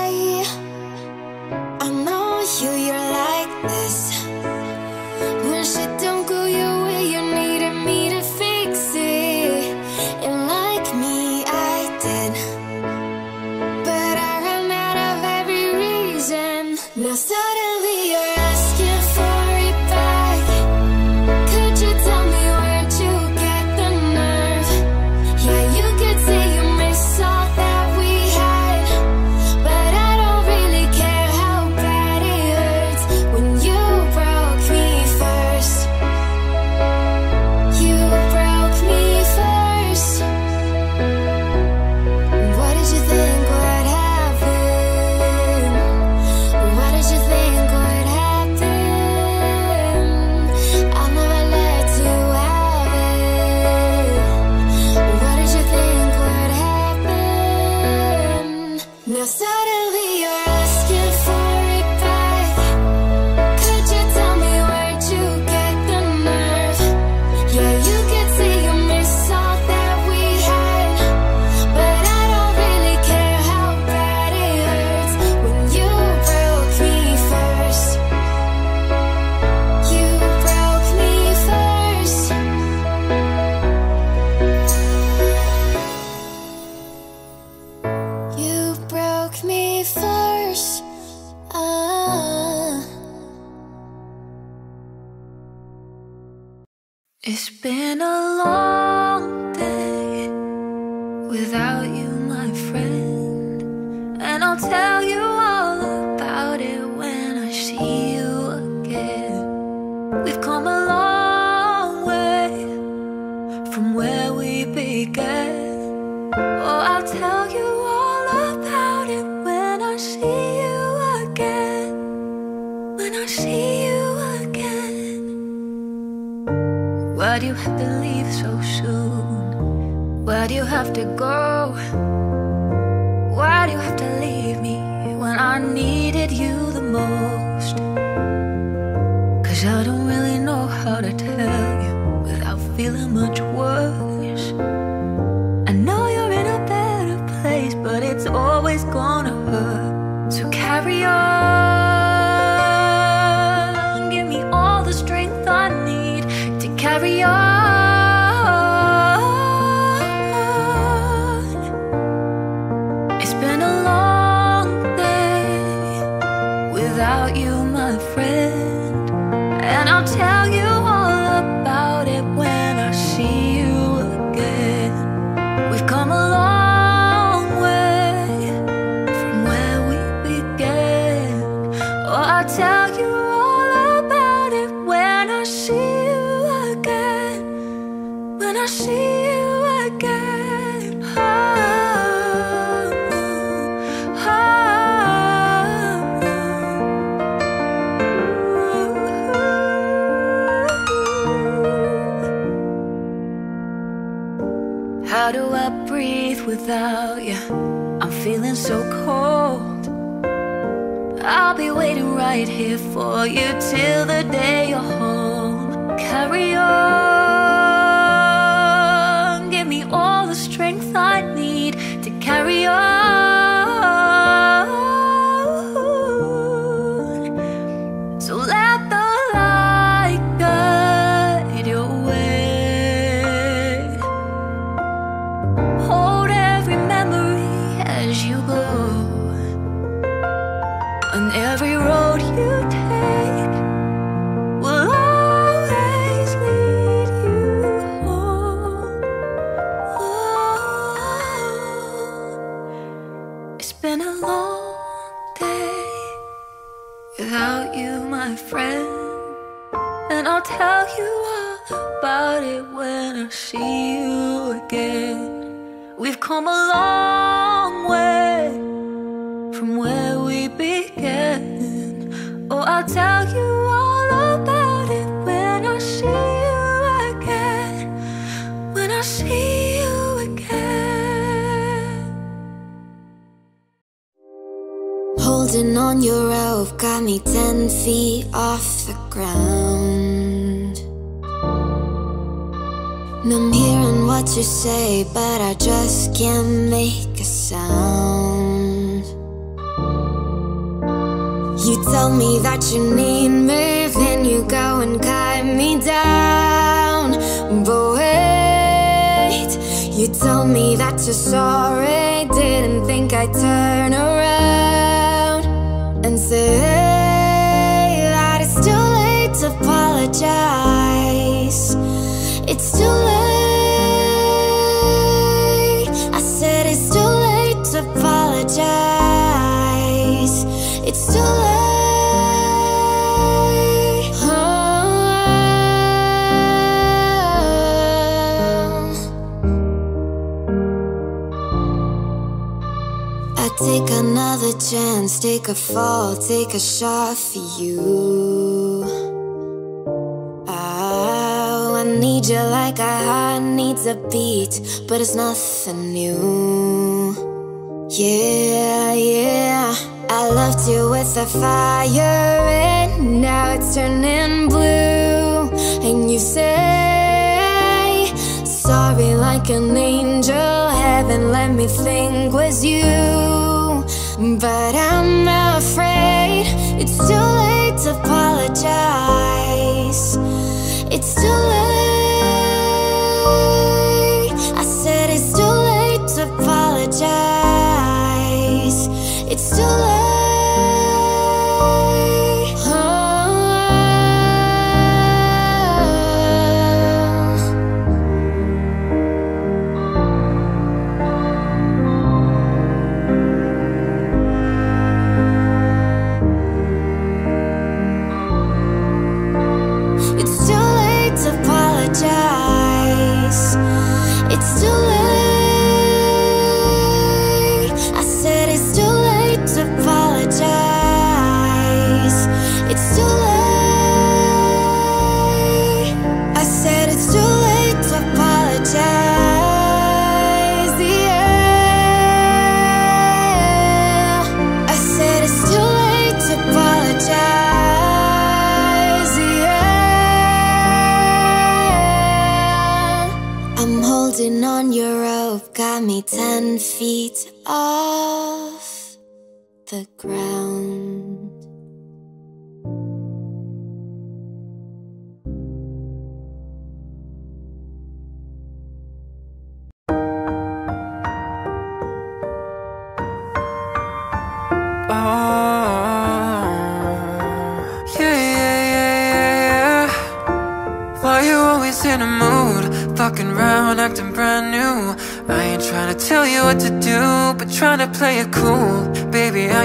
just a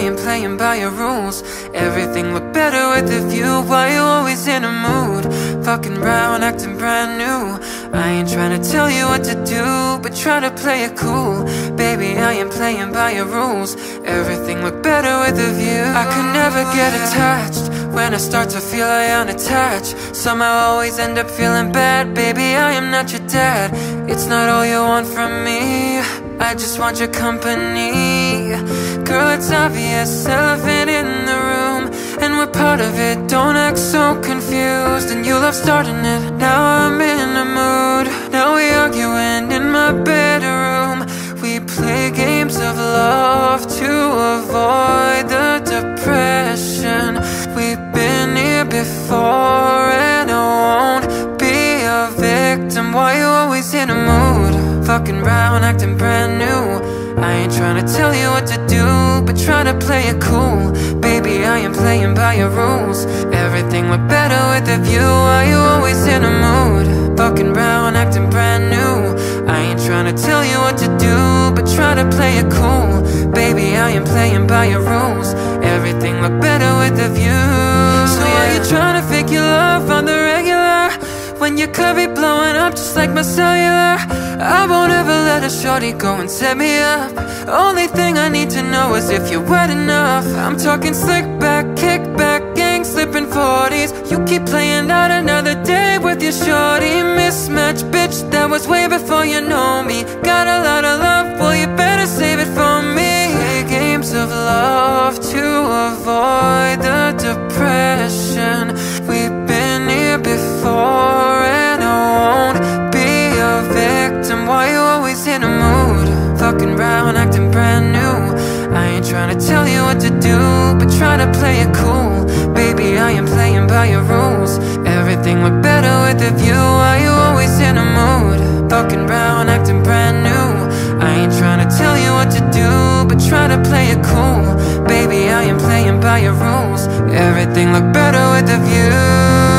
Am playing by your rules. Everything look better with a view. Why you always in a mood? Fucking round, acting brand new. I ain't trying to tell you what to do, but try to play it cool. Baby, I am playing by your rules. Everything look better with a view. I could never get attached. When I start to feel I unattached Somehow I always end up feeling bad Baby, I am not your dad It's not all you want from me I just want your company Girl, it's obvious, elephant in the room. And we're part of it, don't act so confused. And you love starting it, now I'm in a mood. Now we arguing in my bedroom. We play games of love to avoid the depression. We've been here before and I won't be a victim. Why you always in a mood? Fucking round, acting brand new trying to tell you what to do, but trying to play it cool. Baby, I am playing by your rules. Everything look better with a view. Why you always in a mood? Fucking round, acting brand new. I ain't trying to tell you what to do, but try to play it cool. Baby, I am playing by your rules. Everything look better with a view. So oh, why you trying to fake your love on the? When you could be blowing up just like my cellular. I won't ever let a shorty go and set me up. Only thing I need to know is if you're wet enough. I'm talking slick back, kick back, gang slipping 40s You keep playing out another day with your shorty. Mismatch, bitch, that was way before you know me. Got a lot of love, well you better save it for me. Play games of love to avoid the depression tell you what to do But try to play it cool. Baby, I am playing by your rules. Everything look better with a view. Why you always in a mood? Fucking round, acting brand new. I ain't trying to tell you what to do But try to play it cool. Baby, I am playing by your rules. Everything look better with a view,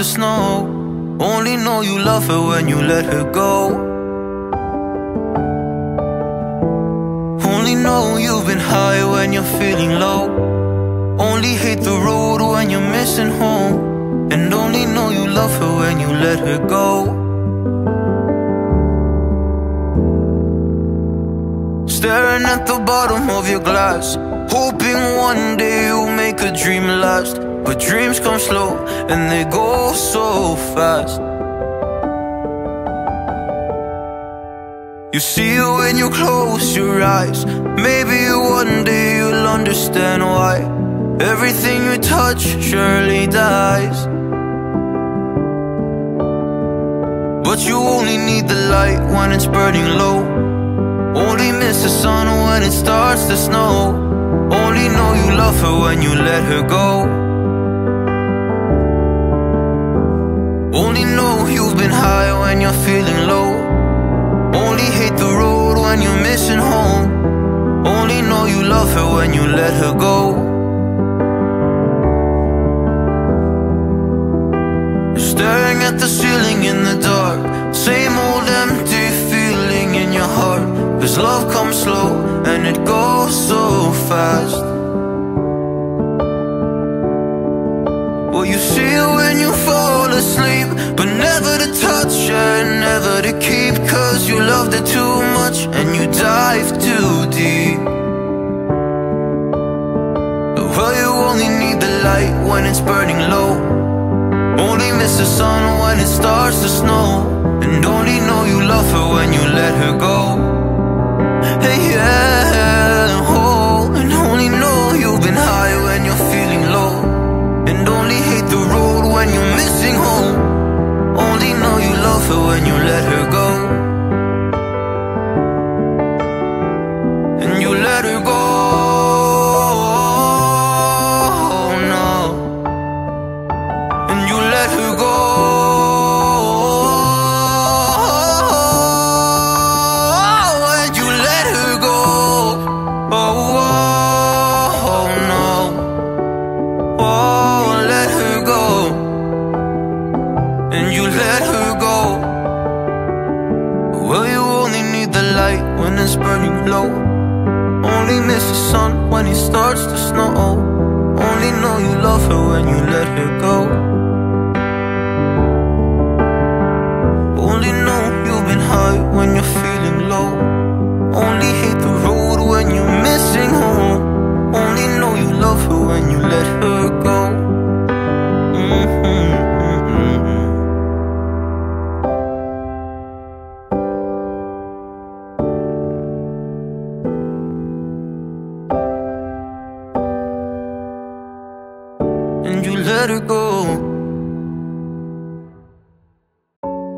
the snow.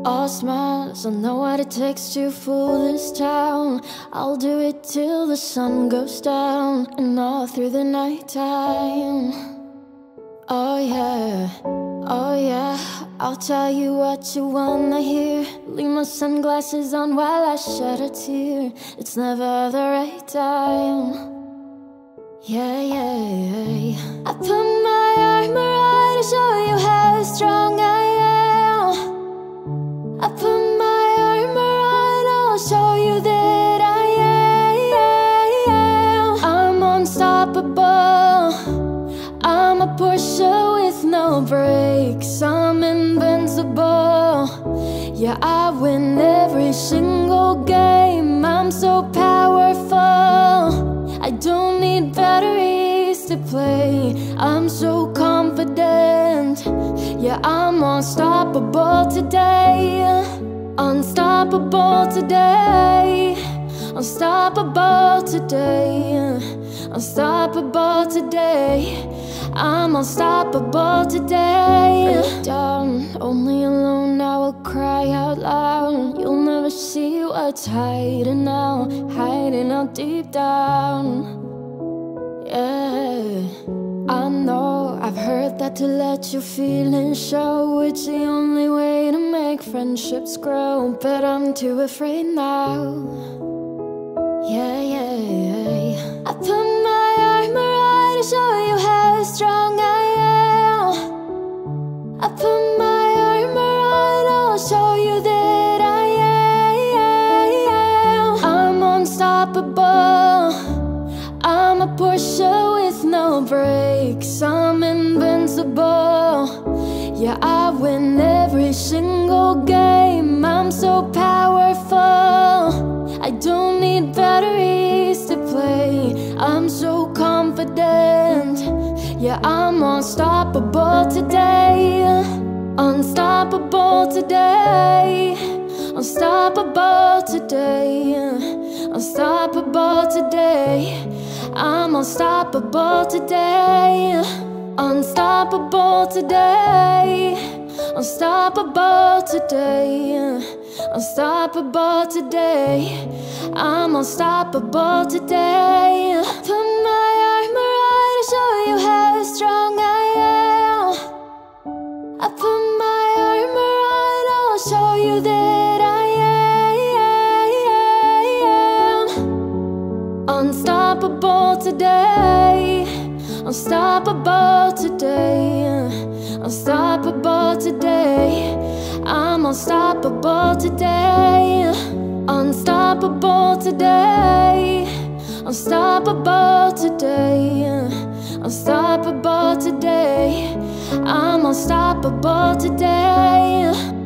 All smiles, I know what it takes to fool this town. I'll do it till the sun goes down And all through the night time Oh yeah, oh yeah. I'll tell you what you wanna hear. Leave my sunglasses on while I shed a tear. It's never the right time. Yeah, yeah, yeah. I put my armor on to show you how strong I am I put my armor on, I'll show you that I am. I'm unstoppable. I'm a Porsche with no brakes. I'm invincible. Yeah, I win every single game. I'm so powerful. I don't need batteries to play. I'm so confident. Yeah, I'm unstoppable today. Unstoppable today. Unstoppable today. Unstoppable today. I'm unstoppable today. Down, only alone I will cry out loud. You'll never see what's hiding out, hiding out deep down. Yeah, I know I've heard that to let your feelings show, it's the only way to make friendships grow. But I'm too afraid now. Yeah, yeah, yeah. I put my armor on to show you how strong I am. I put my armor on, I'll show you that I am. I'm unstoppable. I'm a Porsche no brakes. I'm invincible. Yeah, I win every single game. I'm so powerful. I don't need batteries to play. I'm so confident. Yeah, I'm unstoppable today. Unstoppable today. Unstoppable today. Unstoppable today. I'm unstoppable today. Unstoppable today. Unstoppable today. Unstoppable today. I'm unstoppable today. Put my armor on to show you how strong I am. I put my armor on, I'll show you that I am. Unstoppable today. Unstoppable today. Unstoppable today. I'm unstoppable today. Unstoppable today. Unstoppable today. Unstoppable today. I'm unstoppable today.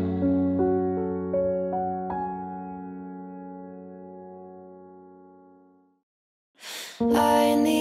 I need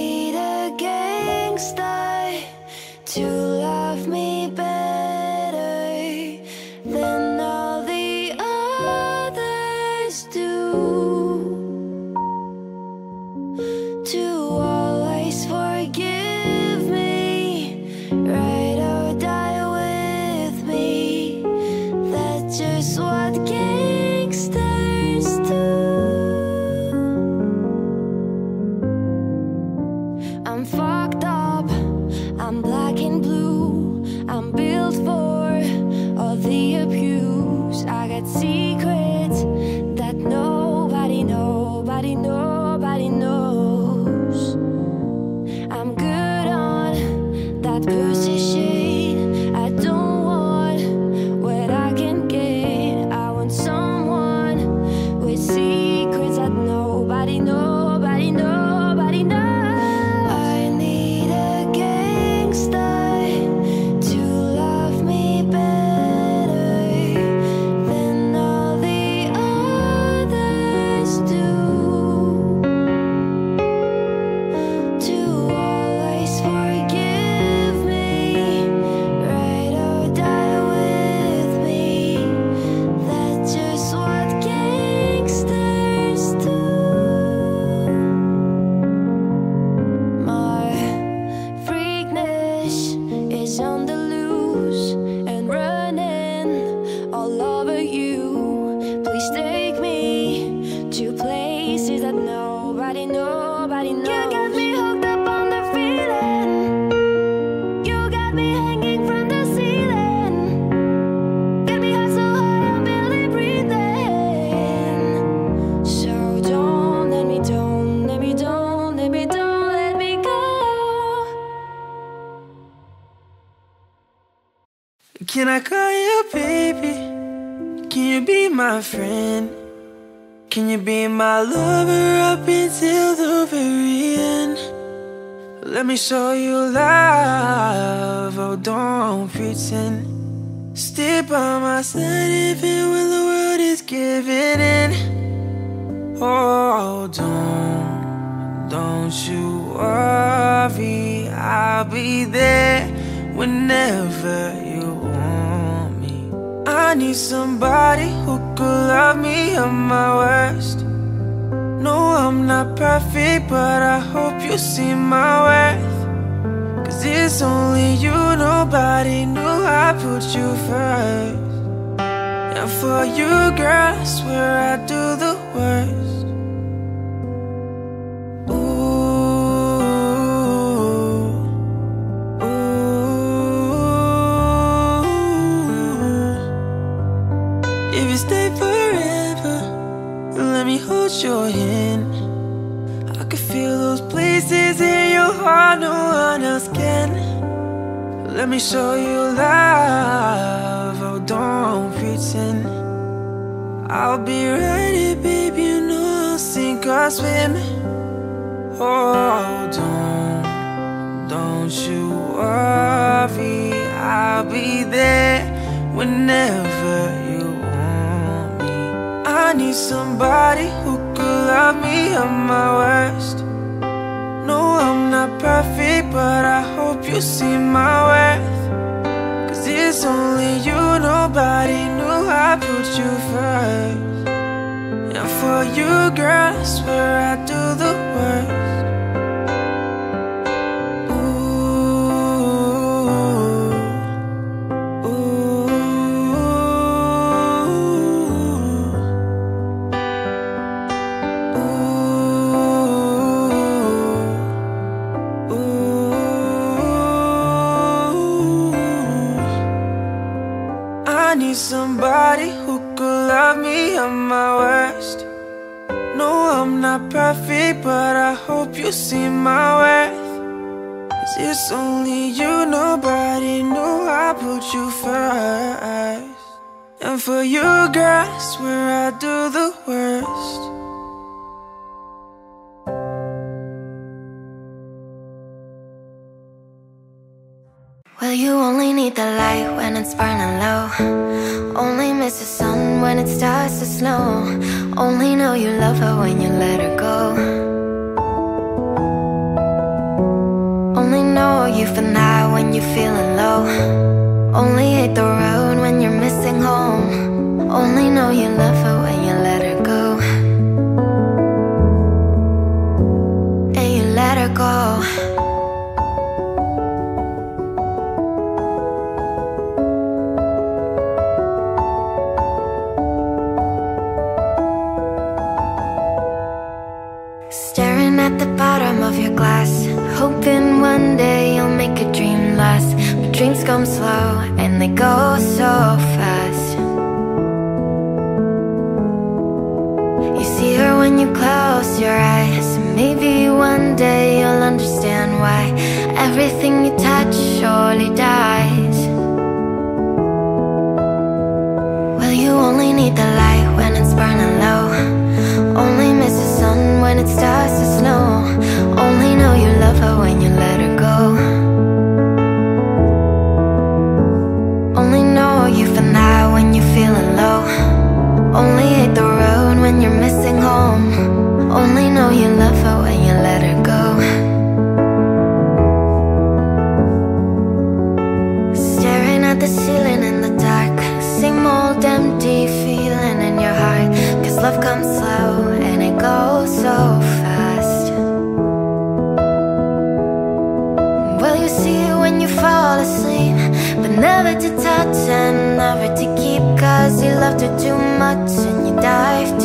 my friend? Can you be my lover up until the very end? Let me show you love. Oh, don't pretend. Stay by my side even when the world is giving in. Oh, don't, don't you worry. I'll be there whenever. I need somebody who could love me at my worst. No, I'm not perfect, but I hope you see my worth. Cause it's only you, nobody new I put you first. And for you, girl, I swear I'd do the worst. Somebody who could love me at my worst. No, I'm not perfect, but I hope you see my worth. Cause it's only you, nobody new I put you first. And for you, girl, I swear I'd do the worst. Somebody who could love me at my worst. No, I'm not perfect, but I hope you see my worth. Cause it's only you, nobody knew I put you first. And for you, girl, I swear I do the worst. You only need the light when it's burning low. Only miss the sun when it starts to snow. Only know you love her when you let her go. Only know you for now when you're feeling low. Only hate the road when you're missing home. Only know you love her when you let her go. And you let her go. Of your glass Hoping one day you'll make a dream last. But dreams come slow and they go so fast. You see her when you close your eyes Maybe one day you'll understand why Everything you touch surely dies. Well, you only need the light when it's burning low Only miss the sun when it starts to snow. Only know you love her when you let her go. Only know you for now when you're feeling low. Only hate the road when you're missing home. Only know you love her when you let her go never to touch and never to keep Cause you loved her too much and you dive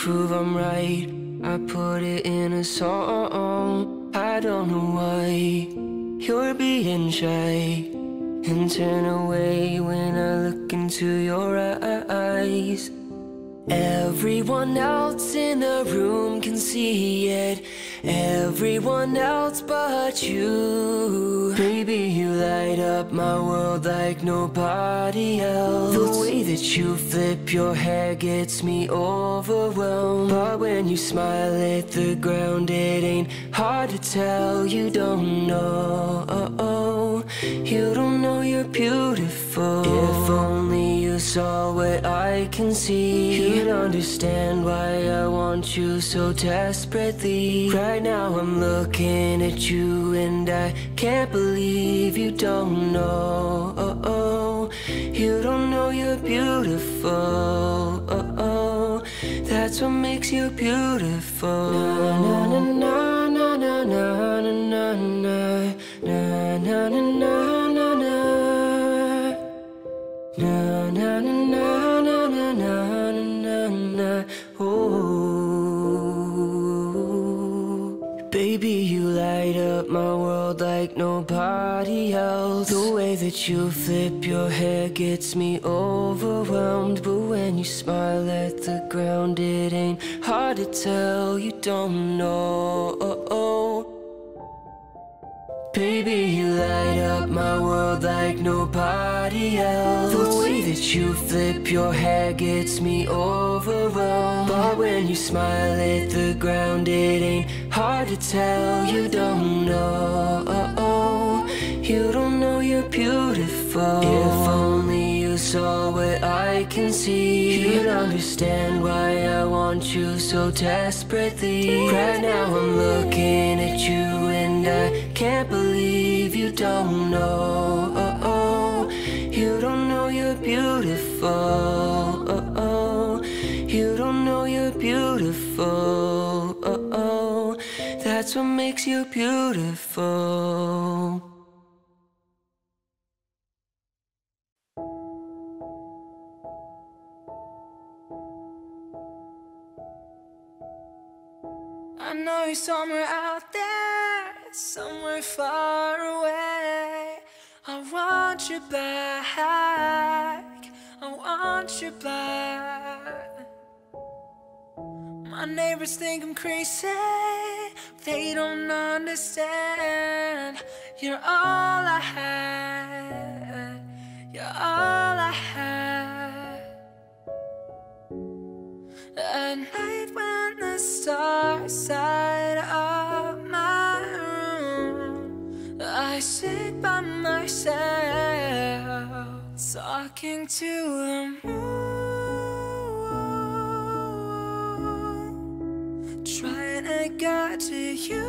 prove I'm right, I put it in a song. I don't know why you're being shy and turn away when I look into your eyes. Everyone else in the room can see it. Everyone else but you. Baby, you light up my world like nobody else. The way that you flip your hair gets me overwhelmed. But when you smile at the ground, it ain't hard to tell. You don't know. You don't know you're beautiful. If only saw what I can see, you'd understand why I want you so desperately. Right now, I'm looking at you, and I can't believe you don't know. oh, oh. You don't know you're beautiful. oh, oh. That's what makes you beautiful. Na na na na na na your hair gets me overwhelmed. But when you smile at the ground, it ain't hard to tell. You don't know. You don't know you're beautiful. If only you saw what I can see, you'd understand why I want you so desperately. Right now, I'm looking at you, and I can't believe you don't know. You don't know you're beautiful. You don't know you're beautiful. Oh, oh. That's what makes you beautiful. I know you're somewhere out there, somewhere far away. I want you back. Oh, I want you back. My neighbors think I'm crazy. They don't understand. You're all I had. You're all I had. At night when the stars light up my room, I sit by myself, talking to the moon, trying to get to you.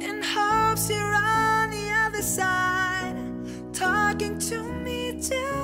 In hopes you're on the other side, talking to me too.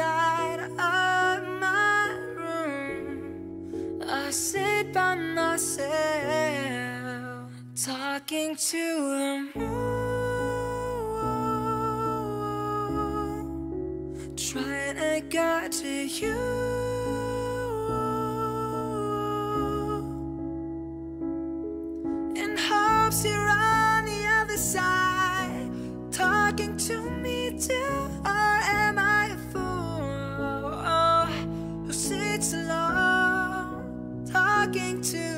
outside of my room. I sit by myself, talking to the moon, trying to get to you. you're on the other side talking to me too or am i a fool to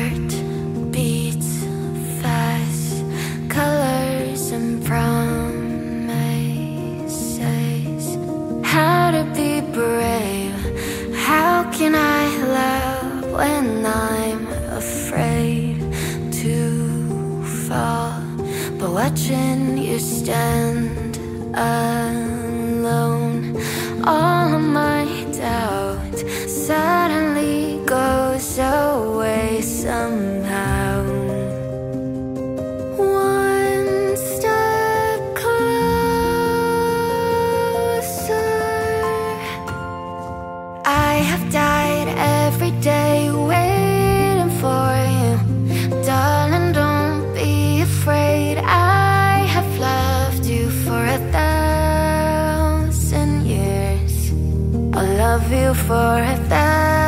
Watching you stand alone. All of my doubt suddenly goes away for a fact.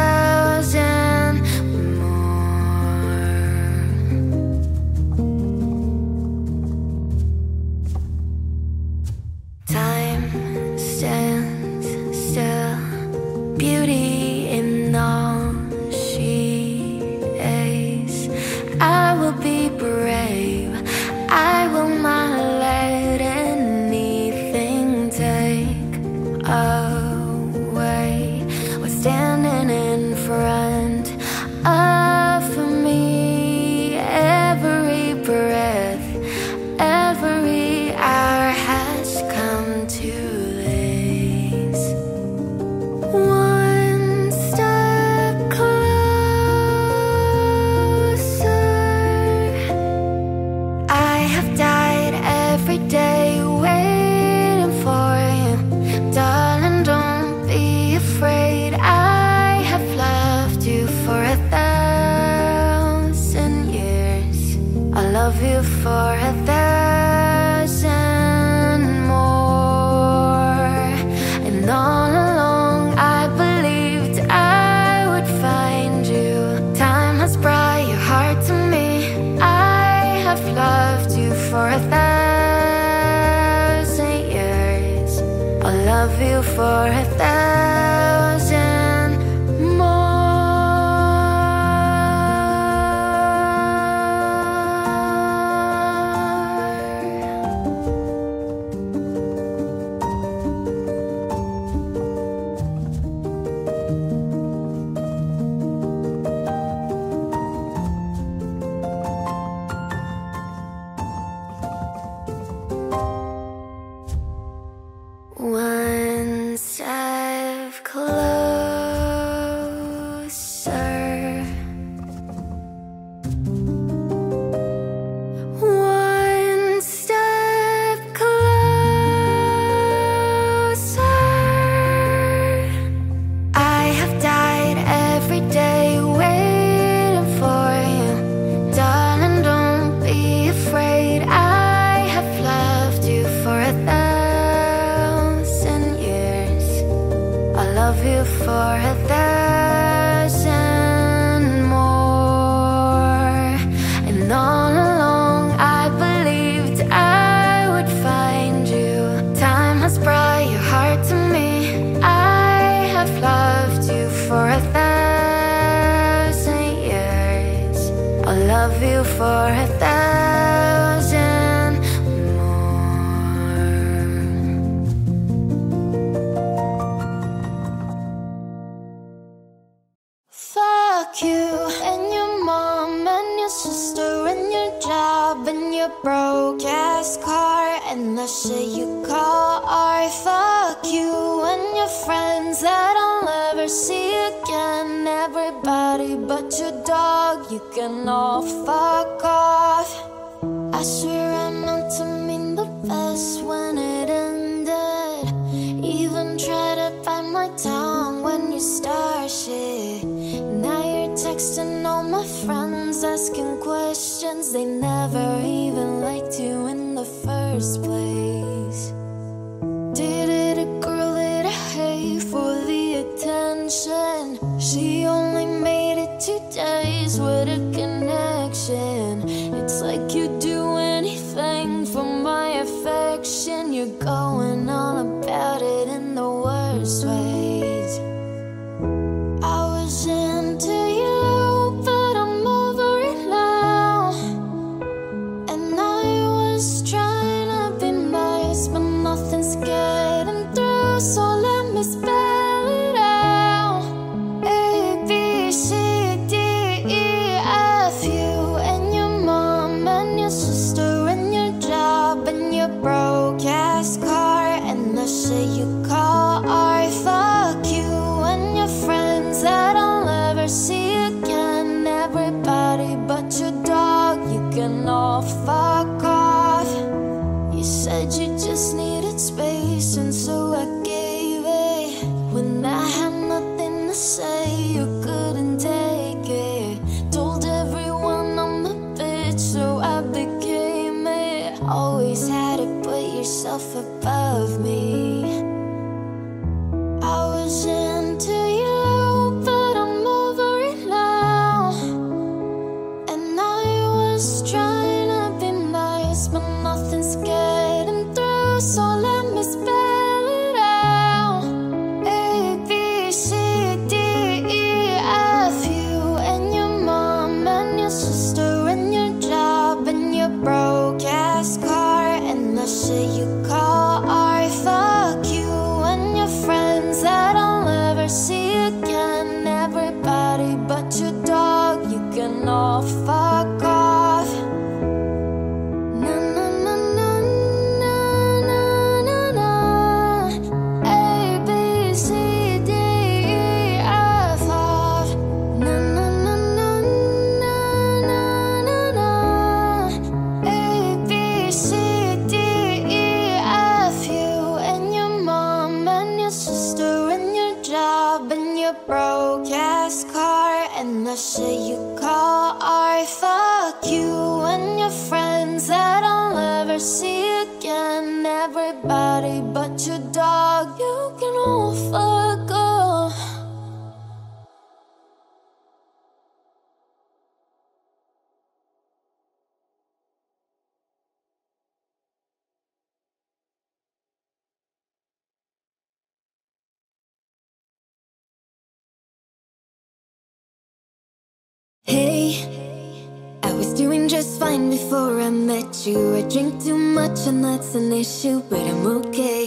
drink too much and that's an issue, but I'm okay.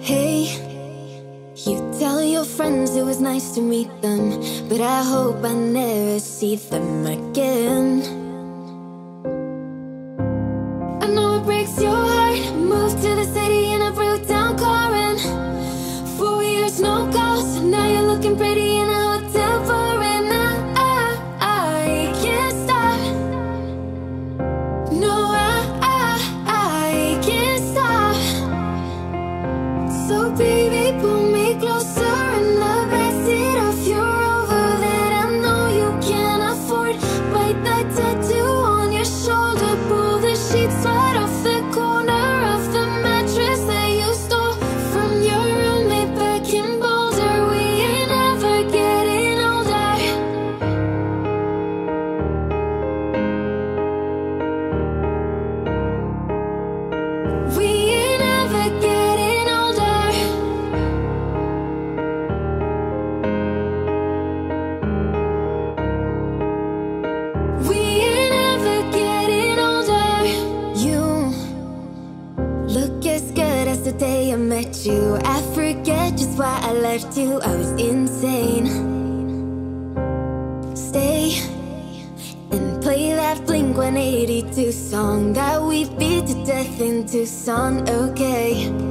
Hey, you tell your friends it was nice to meet them But I hope I never see them again. you I was insane. Stay and play that Blink-182 song That we beat to death in Tucson, okay.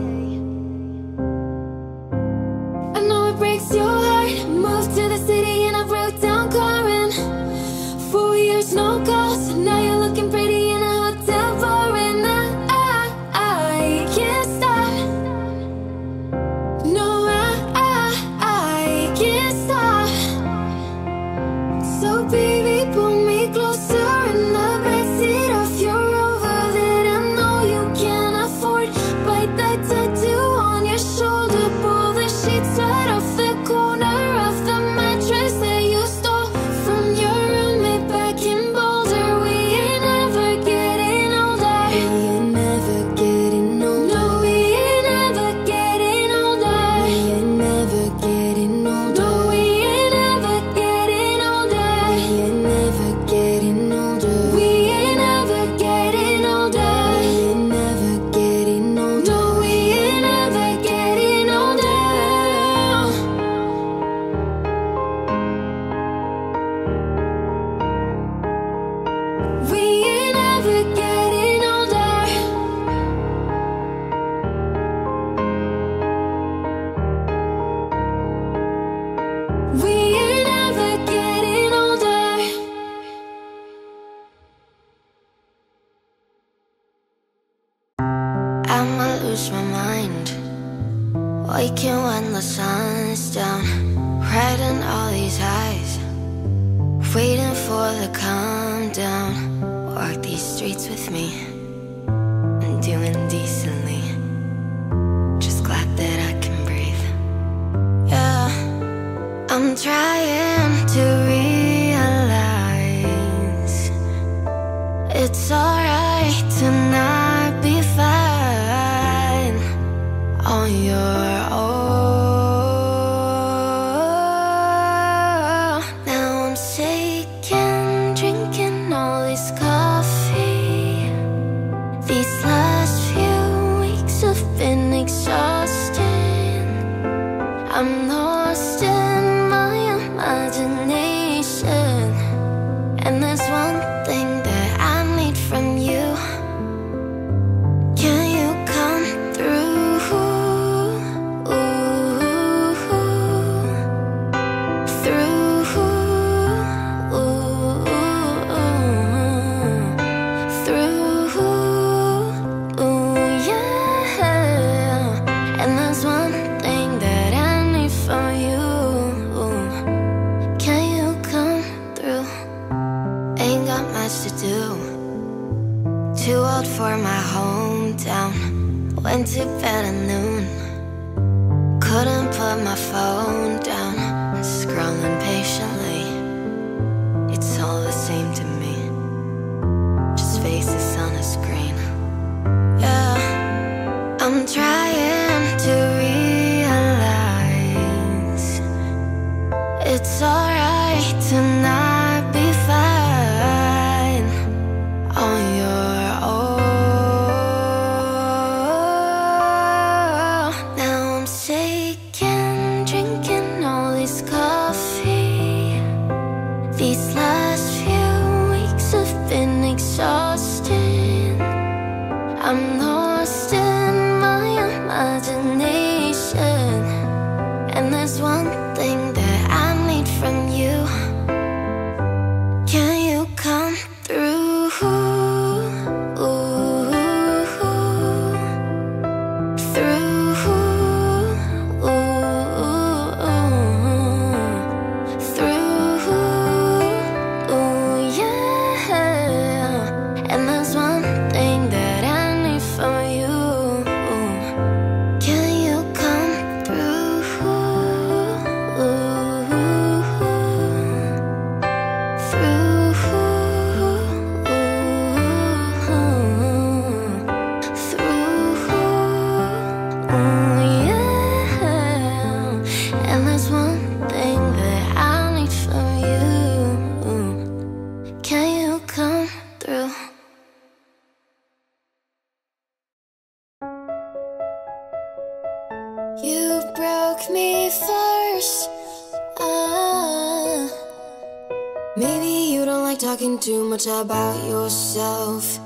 much about yourself.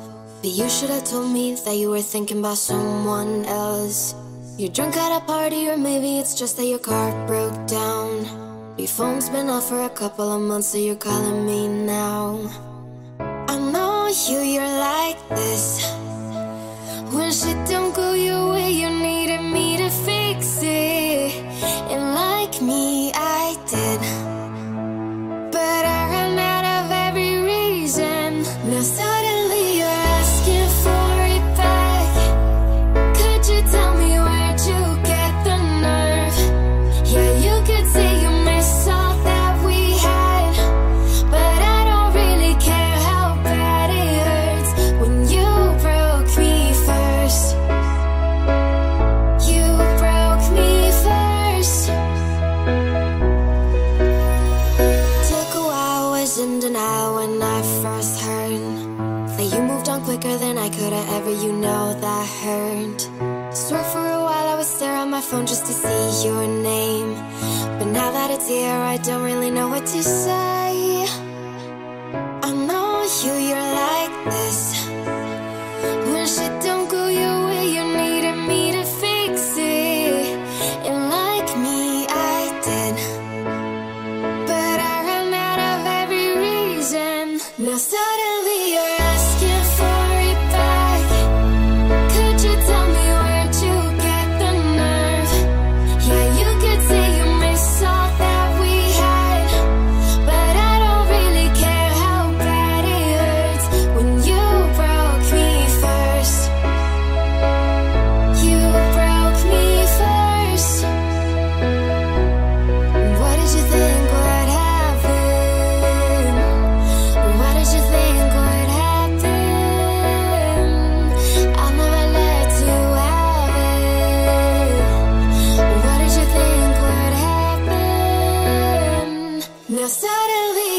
But you should have told me that you were thinking about someone else. You're drunk at a party, or maybe it's just that your car broke down. Your phone's been off for a couple of months, so you're calling me now. phone just to see your name. But now that it's here, I don't really know what to suddenly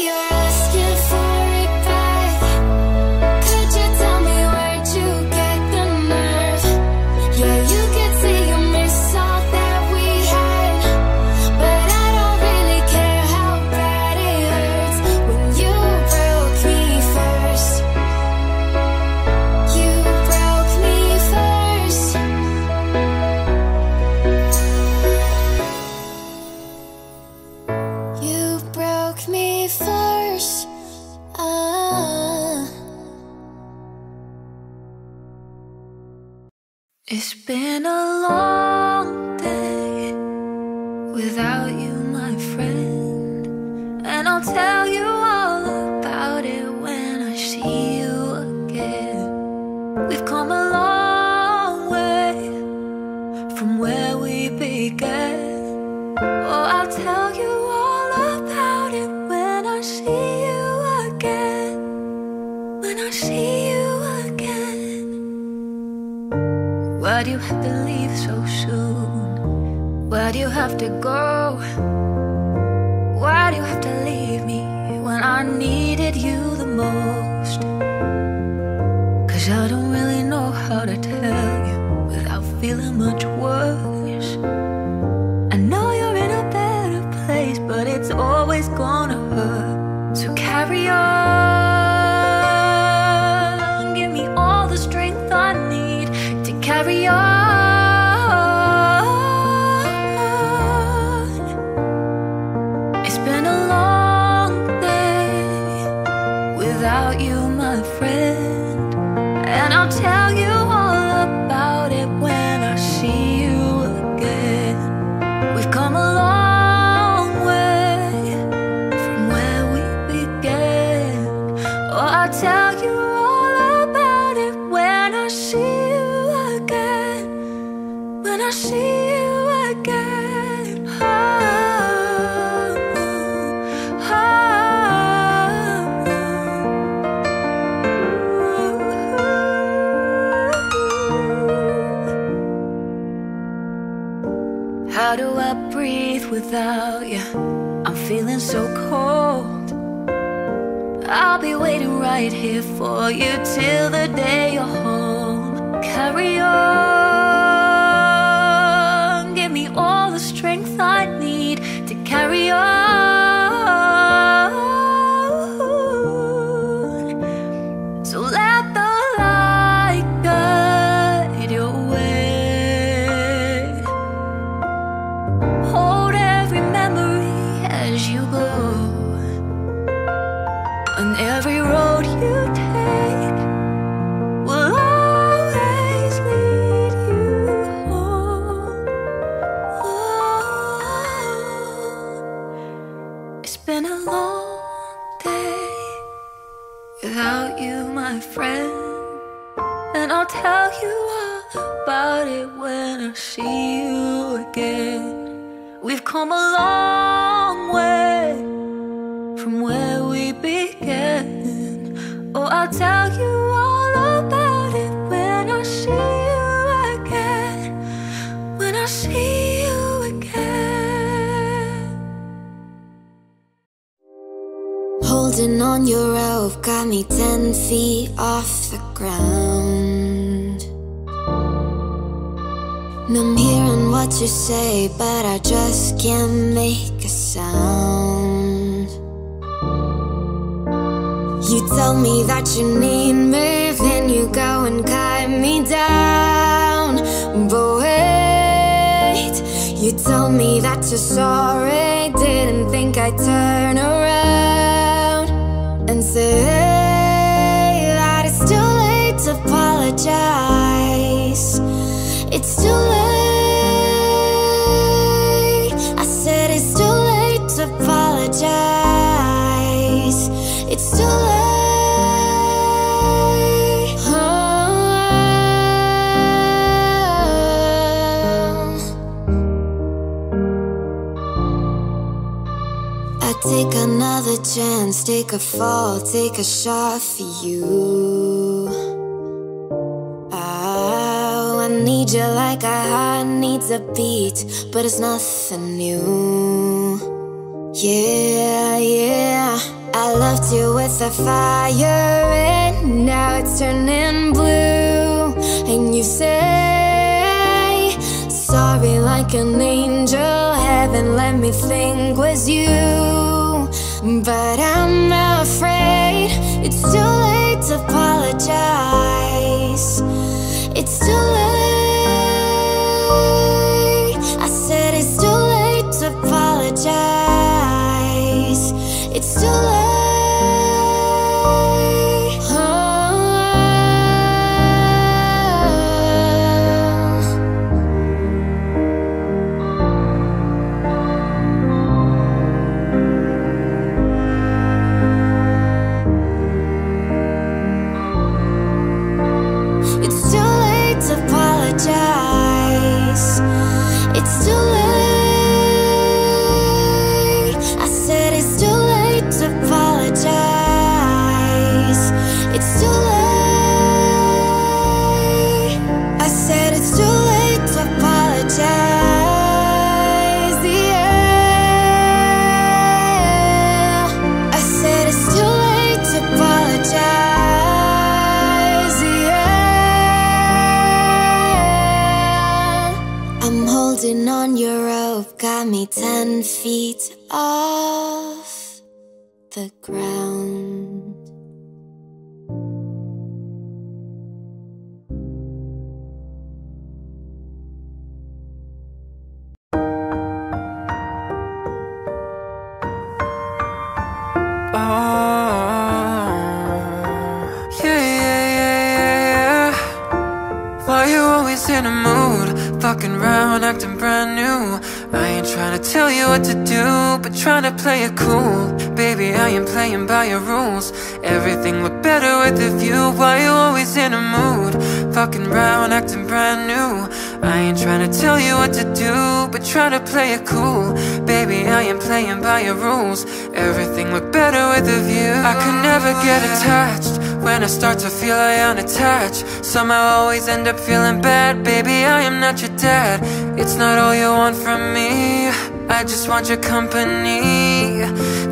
Am playing by your rules. Everything look better with the view. Why you always in a mood? Fucking around, acting brand new. I ain't trying to tell you what to do, but try to play it cool. Baby, I am playing by your rules. Everything look better with a view. I could never get attached. When I start to feel I unattached, somehow I always end up feeling bad. Baby, I am not your dad. It's not all you want from me. I just want your company.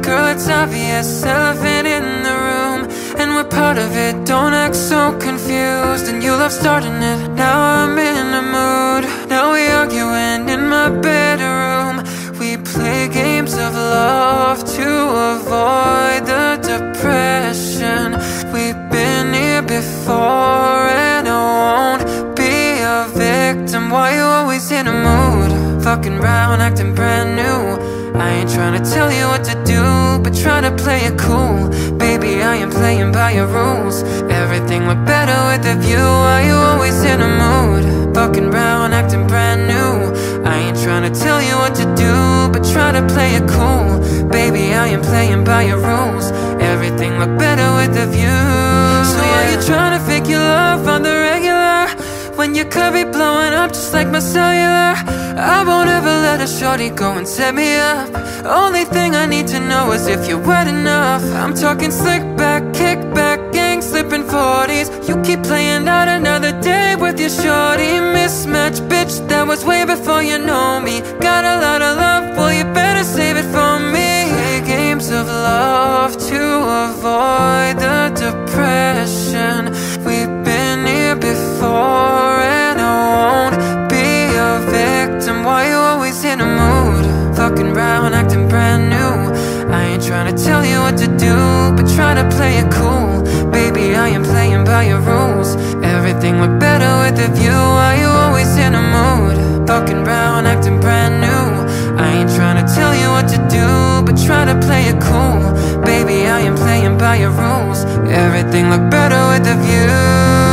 Girl, it's obvious, elephant in the room. And we're part of it, don't act so confused. And you love starting it, now I'm in a mood. Now we arguing in my bedroom. We play games of love to avoid the depression. We've been here before and I won't be a victim. Why you always in a mood? Fucking round, acting brand new trying to tell you what to do, but trying to play it cool. Baby, I am playing by your rules. Everything look better with a view. Why you always in a mood? Fucking round, acting brand new. I ain't trying to tell you what to do, but try to play it cool. Baby, I am playing by your rules. Everything look better with a view. So are you trying to fake your love on the when you could be blowing up just like my cellular. I won't ever let a shorty go and set me up. Only thing I need to know is if you're wet enough. I'm talking slick back, kick back, gang slipping 40s You keep playing out another day with your shorty. Mismatch, bitch, that was way before you know me. Got a lot of love, well you better save it for me. Play games of love to avoid the depression. Trying to tell you what to do, but trying to play it cool. Baby, I am playing by your rules. Everything went better with a view. Are you always in a mood? fucking brown, acting brand new. I ain't trying to tell you what to do, but trying to play it cool. Baby, I am playing by your rules. Everything looked better with a view.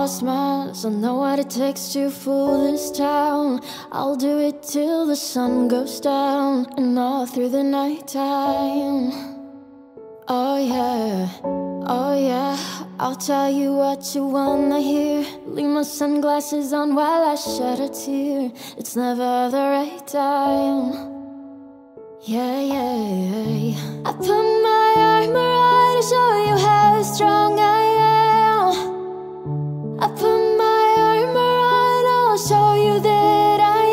All smiles, I know what it takes to fool this town. I'll do it till the sun goes down and all through the night time. Oh yeah, oh yeah, I'll tell you what you wanna hear. Leave my sunglasses on while I shed a tear. It's never the right time. Yeah, yeah, yeah. I put my armor on to show you how strong I am. I put my armor on, I'll show you that I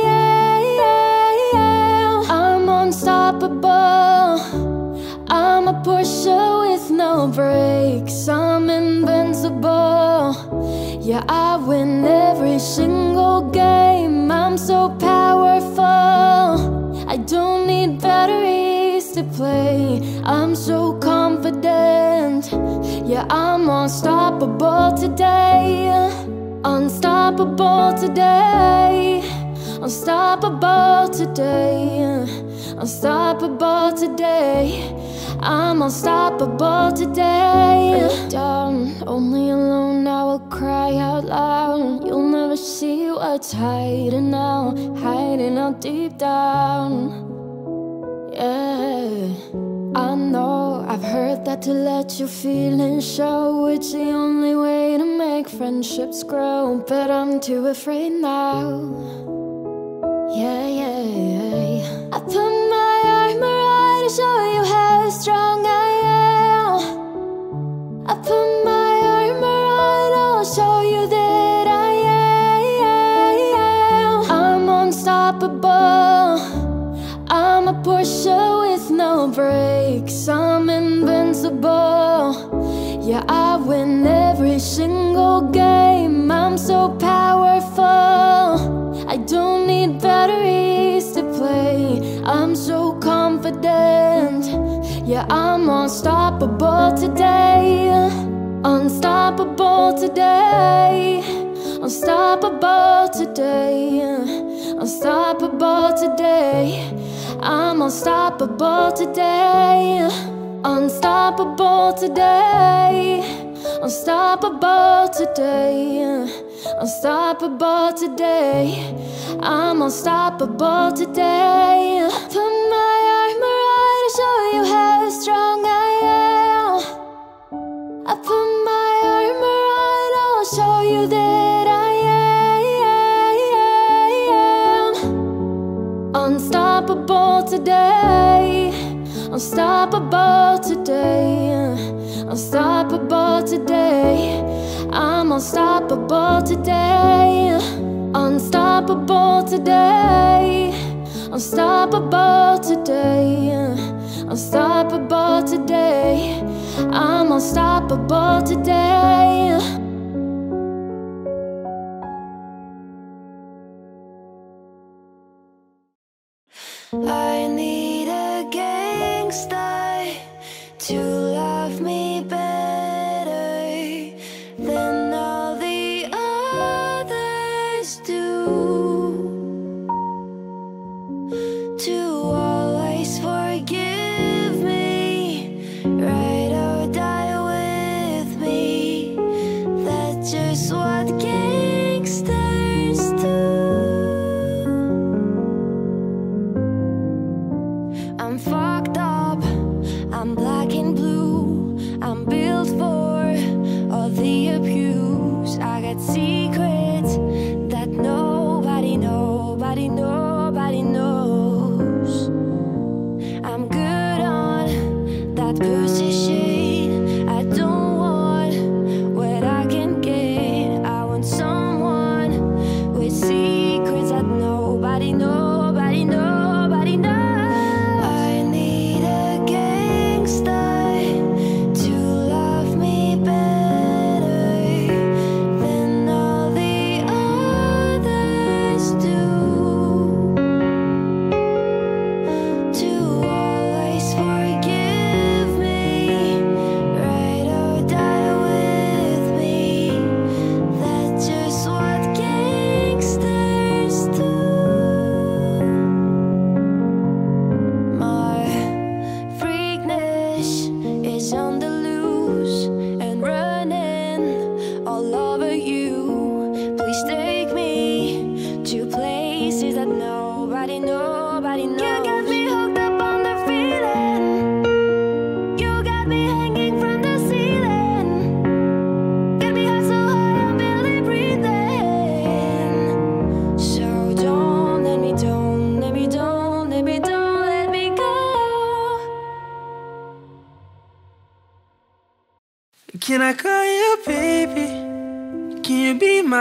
am. I'm unstoppable. I'm a Porsche with no brakes. I'm invincible. Yeah, I win every single game. I'm so powerful. I don't need batteries to play. I'm so confident. Yeah, I'm unstoppable today. Unstoppable today. Unstoppable today. Unstoppable today. I'm unstoppable today. Down, only alone, I will cry out loud. You'll never see what's hiding out, hiding out deep down. Yeah, I know I've heard that to let your feelings show. It's the only way to make friendships grow. But I'm too afraid now. Yeah, yeah, yeah. I put my armor on to show you how strong I am. I put my armor on, I'll show you that I am. I'm unstoppable. I'm a Porsche with no brakes. I'm invincible. Yeah, I win every single game. I'm so powerful. I don't need batteries to play. I'm so confident. Yeah, I'm unstoppable today. Unstoppable today. unstoppable today. Unstoppable today. I'm unstoppable today. Unstoppable today. Unstoppable today. Unstoppable today. I'm unstoppable today. Put my armor on to show you how strong I am. I put my armor on, I'll show you that unstoppable today. Unstoppable today. Unstoppable today. I'm unstoppable today. Unstoppable today. Unstoppable today. Unstoppable today. I'm unstoppable today. I need a gangster to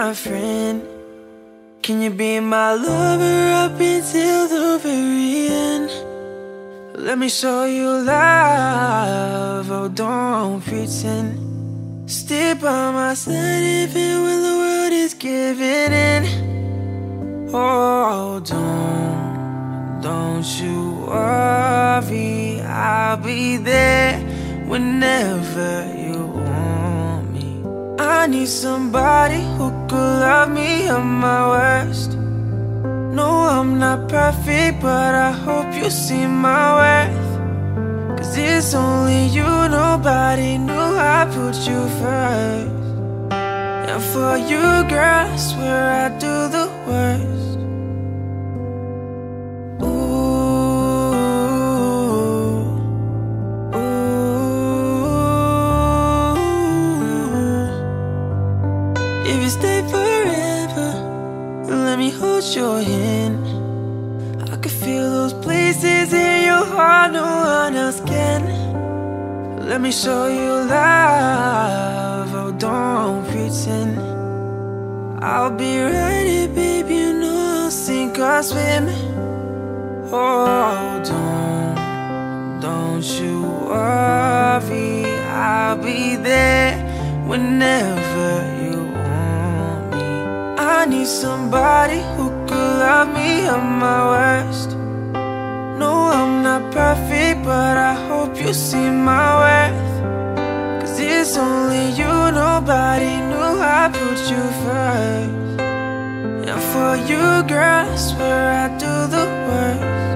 my friend? Can you be my lover up until the very end? Let me show you love, oh don't pretend Stay by my side even when the world is giving in Oh don't, don't you worry I'll be there whenever you want me I need somebody who could love me at my worst. No, I'm not perfect, but I hope you see my worth. Cause it's only you, nobody knew I put you first. And for you, girl, I swear I'd do the worst whenever you want me. I need somebody who could love me at my worst. No, I'm not perfect, but I hope you see my worth. Cause it's only you, nobody knew I put you first. And for you, girl, I swear I'd do the worst.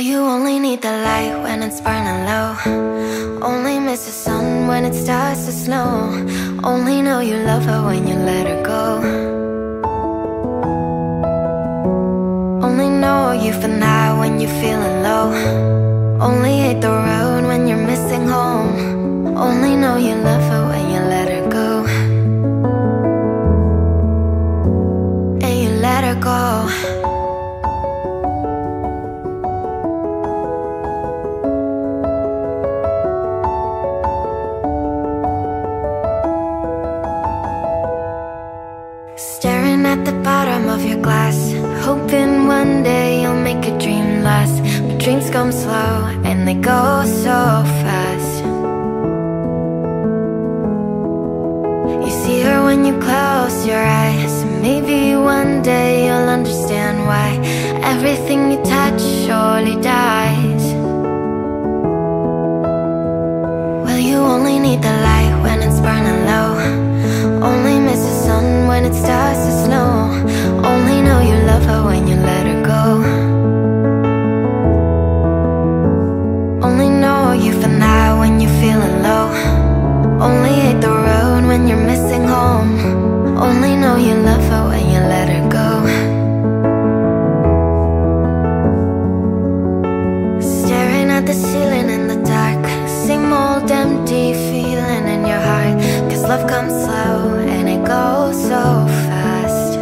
You only need the light when it's burning low. Only miss the sun when it starts to snow. Only know you love her when you let her go. Only know you for now when you're feeling low. Only hate the road when you're missing home. Only know you love her when you let her go. And you let her go. They go so fast. You see her when you close your eyes. Maybe one day you'll understand why Everything you touch surely dies. Well, you only need the light when it's burning low. Only miss the sun when it starts to snow. Only know you love her when you let her go Only know you love her when you let her go. Staring at the ceiling in the dark Same old empty feeling in your heart. Cause love comes slow and it goes so fast.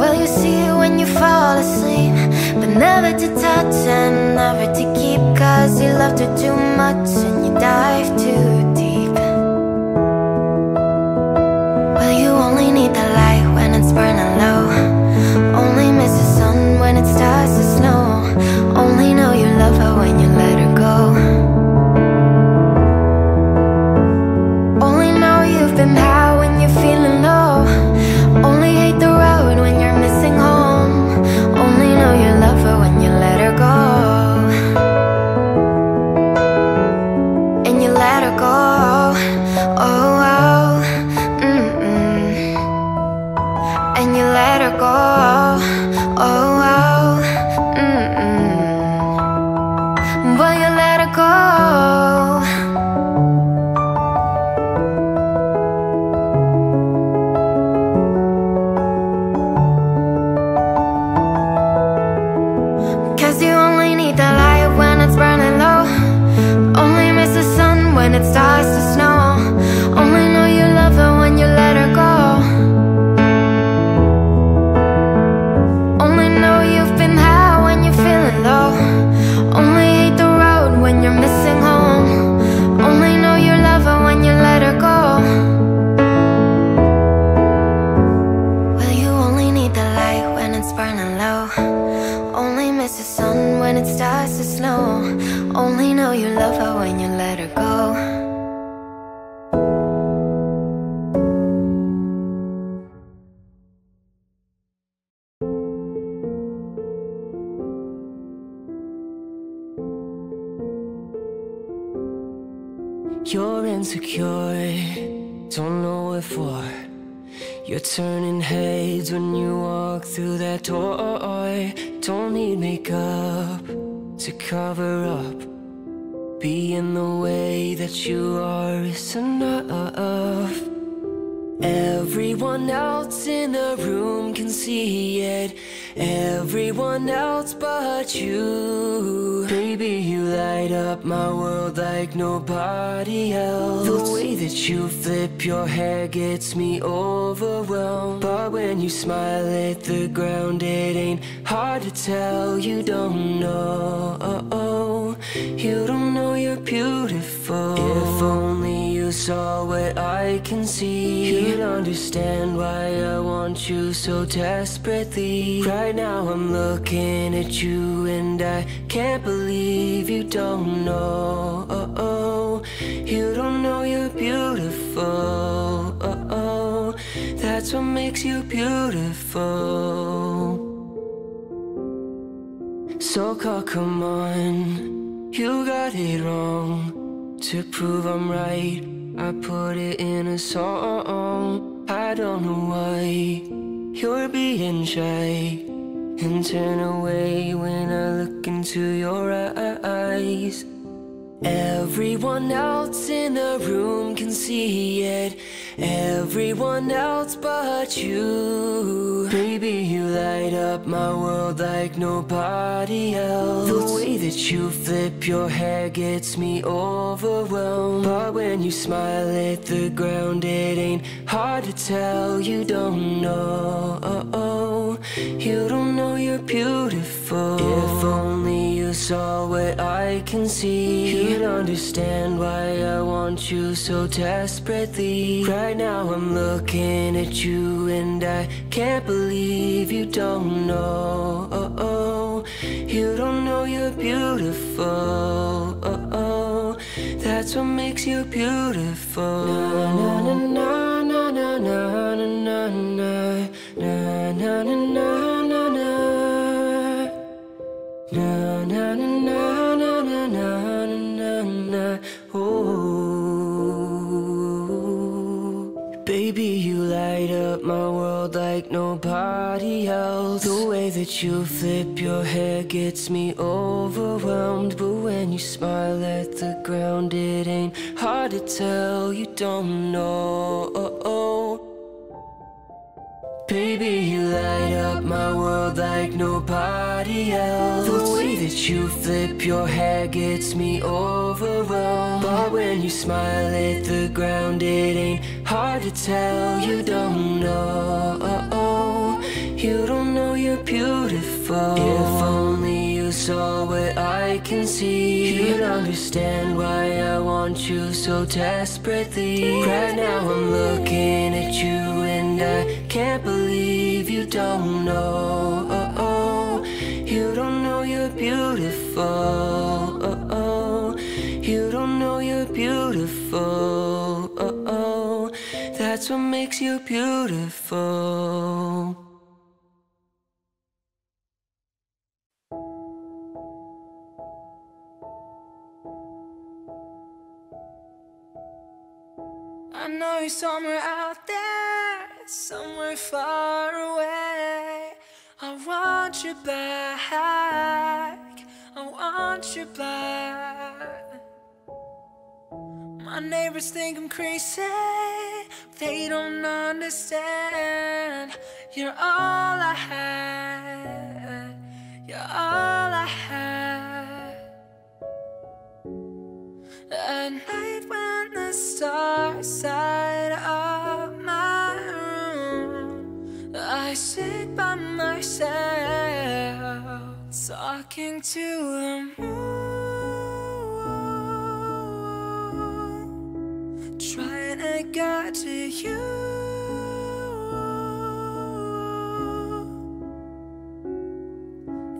Well, you see it when you fall asleep But never to touch and never to keep. Cause you loved her too much and you dive your hair gets me overwhelmed. But when you smile at the ground, it ain't hard to tell. You don't know, you don't know you're beautiful. If only you saw what I can see, you'd understand why I want you so desperately. Right now, I'm looking at you, and I can't believe you don't know. You don't know you're beautiful. That's what makes you beautiful. So come on, you got it wrong. To prove I'm right, I put it in a song. I don't know why you're being shy and turn away when I look into your eyes. Everyone else in the room can see it. Everyone else but you. Baby, you light up my world like nobody else. The way that you flip your hair gets me overwhelmed. But when you smile at the ground, it ain't hard to tell. You don't know. You don't know you're beautiful. If only you saw what I can see, you'd understand why I want you so desperately. Right now, I'm looking at you, and I can't believe you don't know. You don't know you're beautiful. That's what makes you beautiful. Na na na na na na That you flip your hair gets me overwhelmed. But when you smile at the ground, it ain't hard to tell. You don't know. You don't know you're beautiful. If only you saw what I can see, you'd understand why I want you so desperately. Right now, I'm looking at you, and I can't believe you don't know. Beautiful. You don't know you're beautiful. Oh, oh. That's what makes you beautiful. I know you're somewhere out there, somewhere far away. I want you back. Oh, I want you back. My neighbors think I'm crazy. They don't understand. You're all I had. You're all I had. At night when the stars light up my room, I sit by myself, talking to the moon, trying to get to you.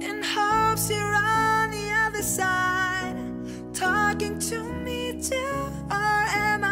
In hopes you're on the other side, talking to me too. Or am I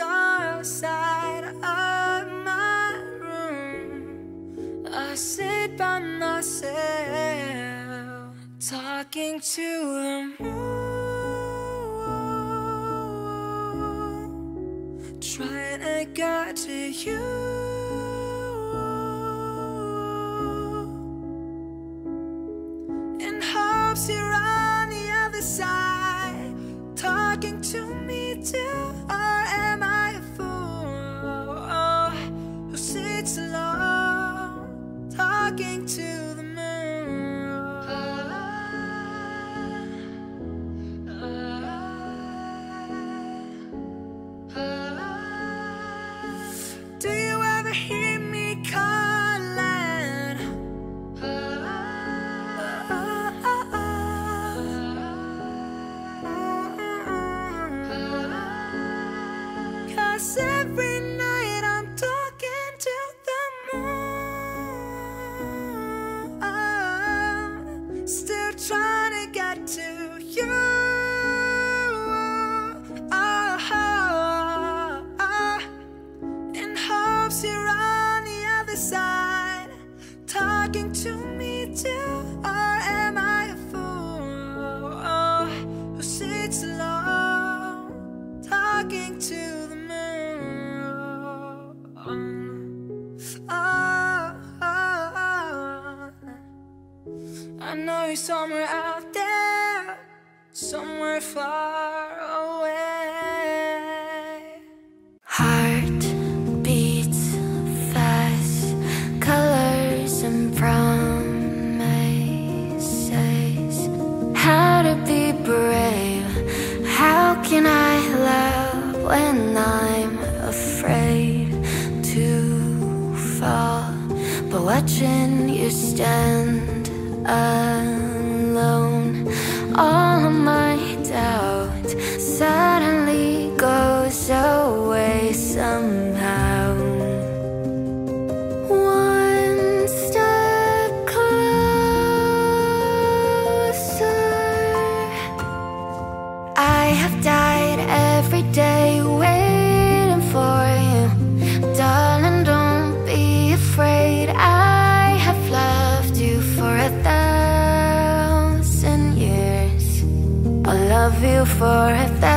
dark side of my room. I sit by myself, talking to the moon, trying to get to you. And hopes you're on the other side talking to me too, or am I? know you're somewhere out there, somewhere far away. Heart beats fast, colors and promises. How to be brave? How can I love when I'm afraid to fall? But watching you stand alone. All of my doubt suddenly goes away for a thousand.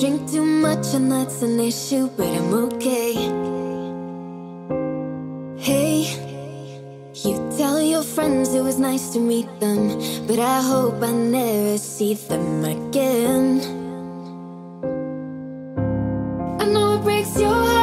Drink too much and that's an issue, but I'm okay. Hey, you tell your friends it was nice to meet them But I hope I never see them again. I know it breaks your heart.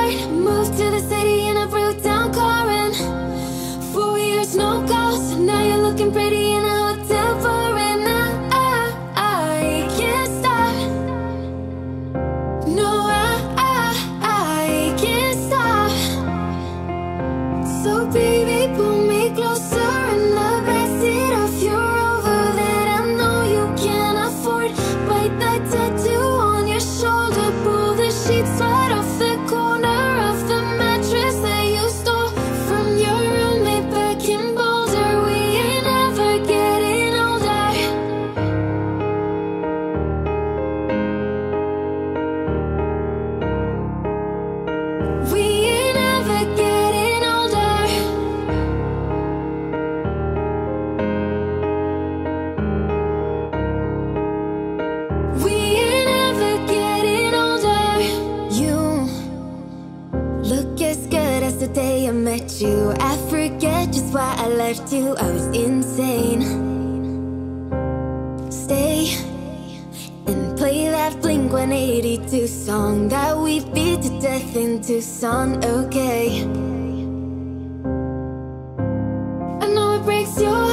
left you, I was insane. Stay and play that Blink-182 song That we beat to death in Tucson, okay? I know it breaks your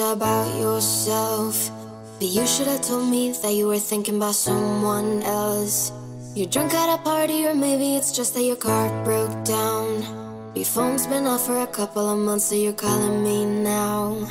about yourself. But you should have told me that you were thinking about someone else. You're drunk at a party, or maybe it's just that your car broke down. Your phone's been off for a couple of months, so you're calling me now.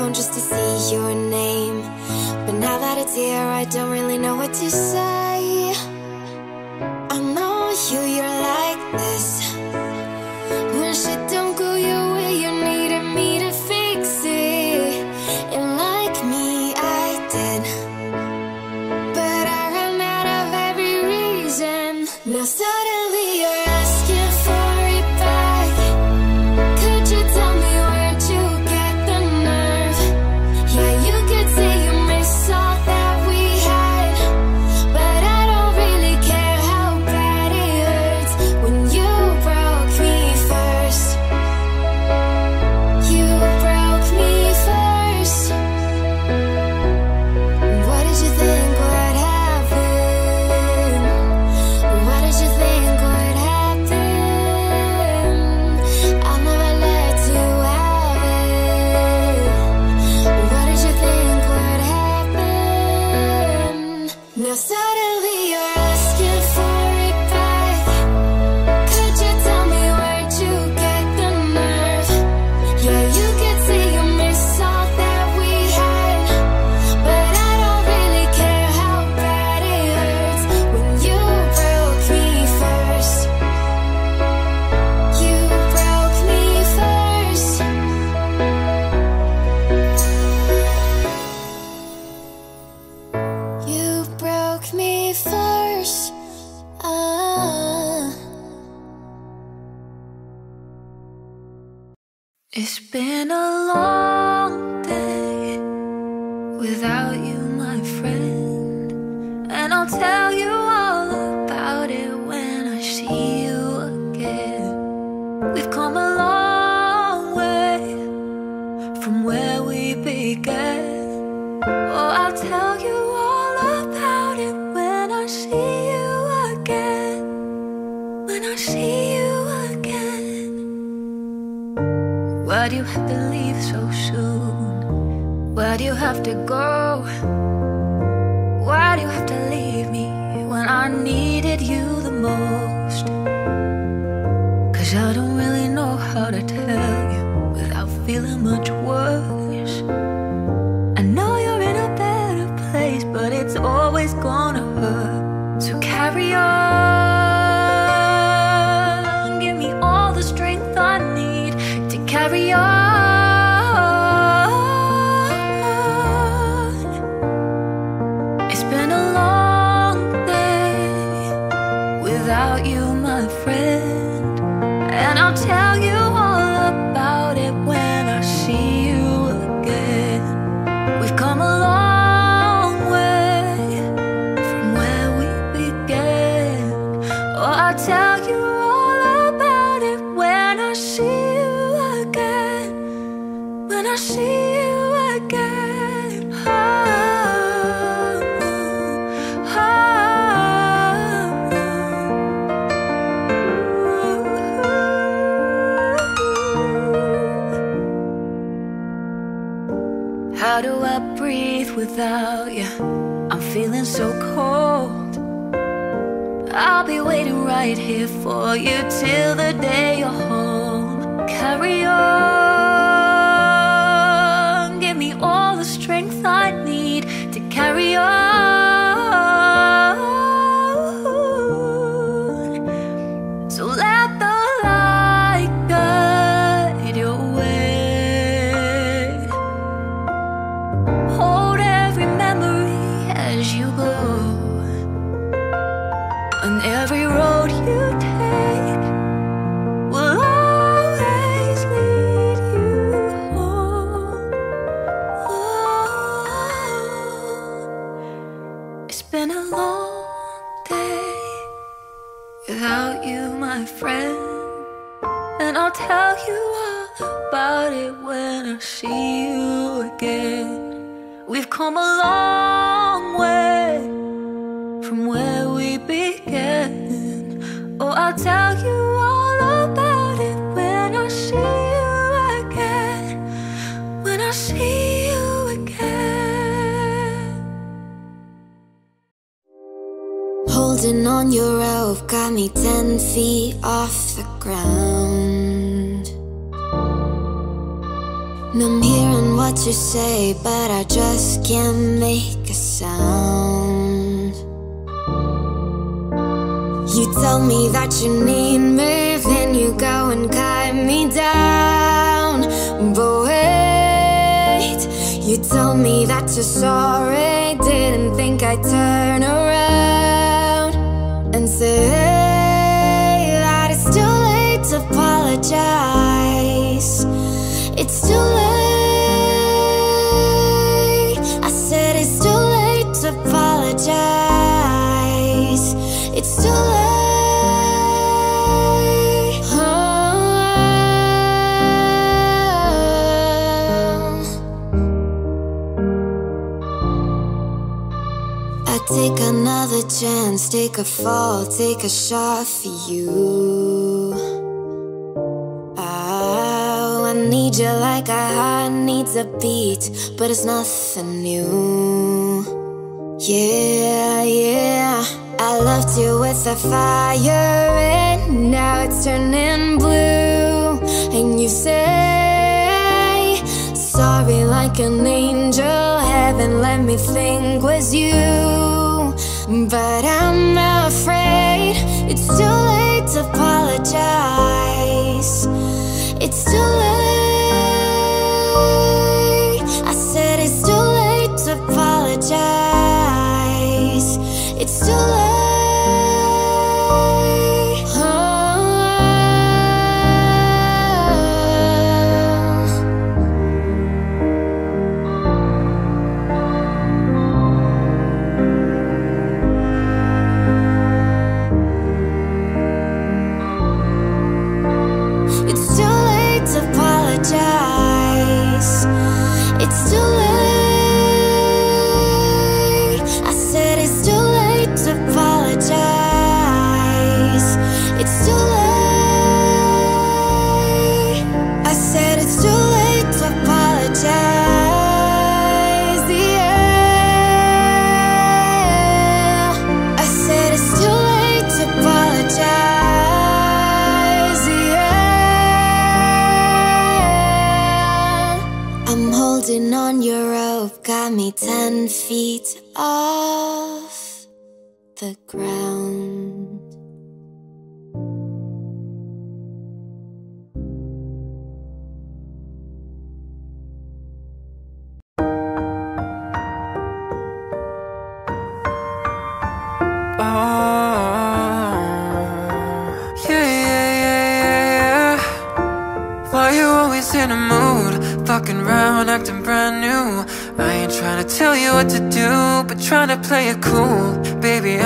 phone just to see your name. But now that it's here, I don't really know what to say. abrazar el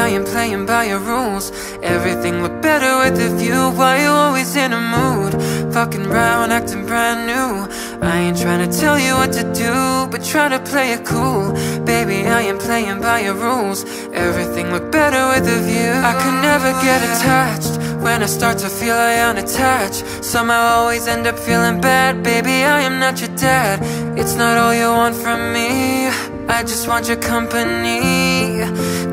I am playing by your rules. Everything look better with a view. Why you always in a mood? Fucking round, acting brand new. I ain't trying to tell you what to do, but try to play it cool. Baby, I am playing by your rules. Everything look better with a view. I could never get attached when I start to feel I am unattached. Somehow I always end up feeling bad. Baby, I am not your dad. It's not all you want from me. I just want your company.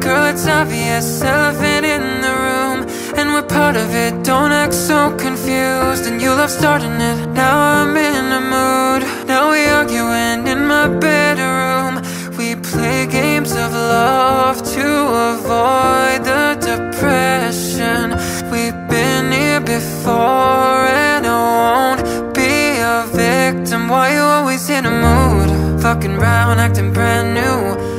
Girl, it's obvious, elephant in the room. And we're part of it, don't act so confused. And you love starting it, now I'm in a mood. Now we arguing in my bedroom. We play games of love to avoid the depression. We've been here before and I won't be a victim. Why you always in a mood? Fucking round, acting brand new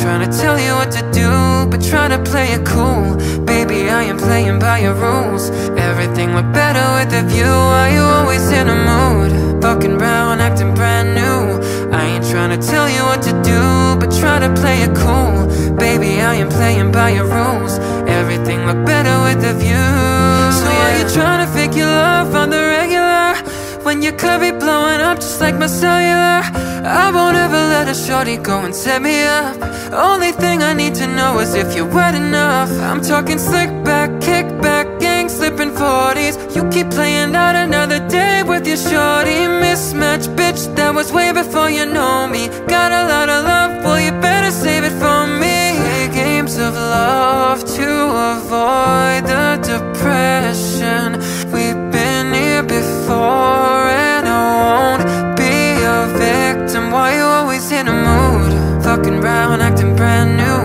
trying to tell you what to do But trying to play it cool. Baby, I am playing by your rules. Everything look better with a view. Why you always in a mood? Fucking brown, acting brand new. I ain't trying to tell you what to do But try to play it cool. Baby, I am playing by your rules. Everything look better with a view. So are you trying to fake your love on the? When your could be blowing up just like my cellular. I won't ever let a shorty go and set me up. Only thing I need to know is if you're wet enough. I'm talking slick back, kick back, gang slipping 40s You keep playing out another day with your shorty. Mismatch, bitch, that was way before you know me. Got a lot of love, well you better save it for me. Play games of love to avoid the depression before and I won't be a victim. Why you always in a mood? Fucking round, acting brand new.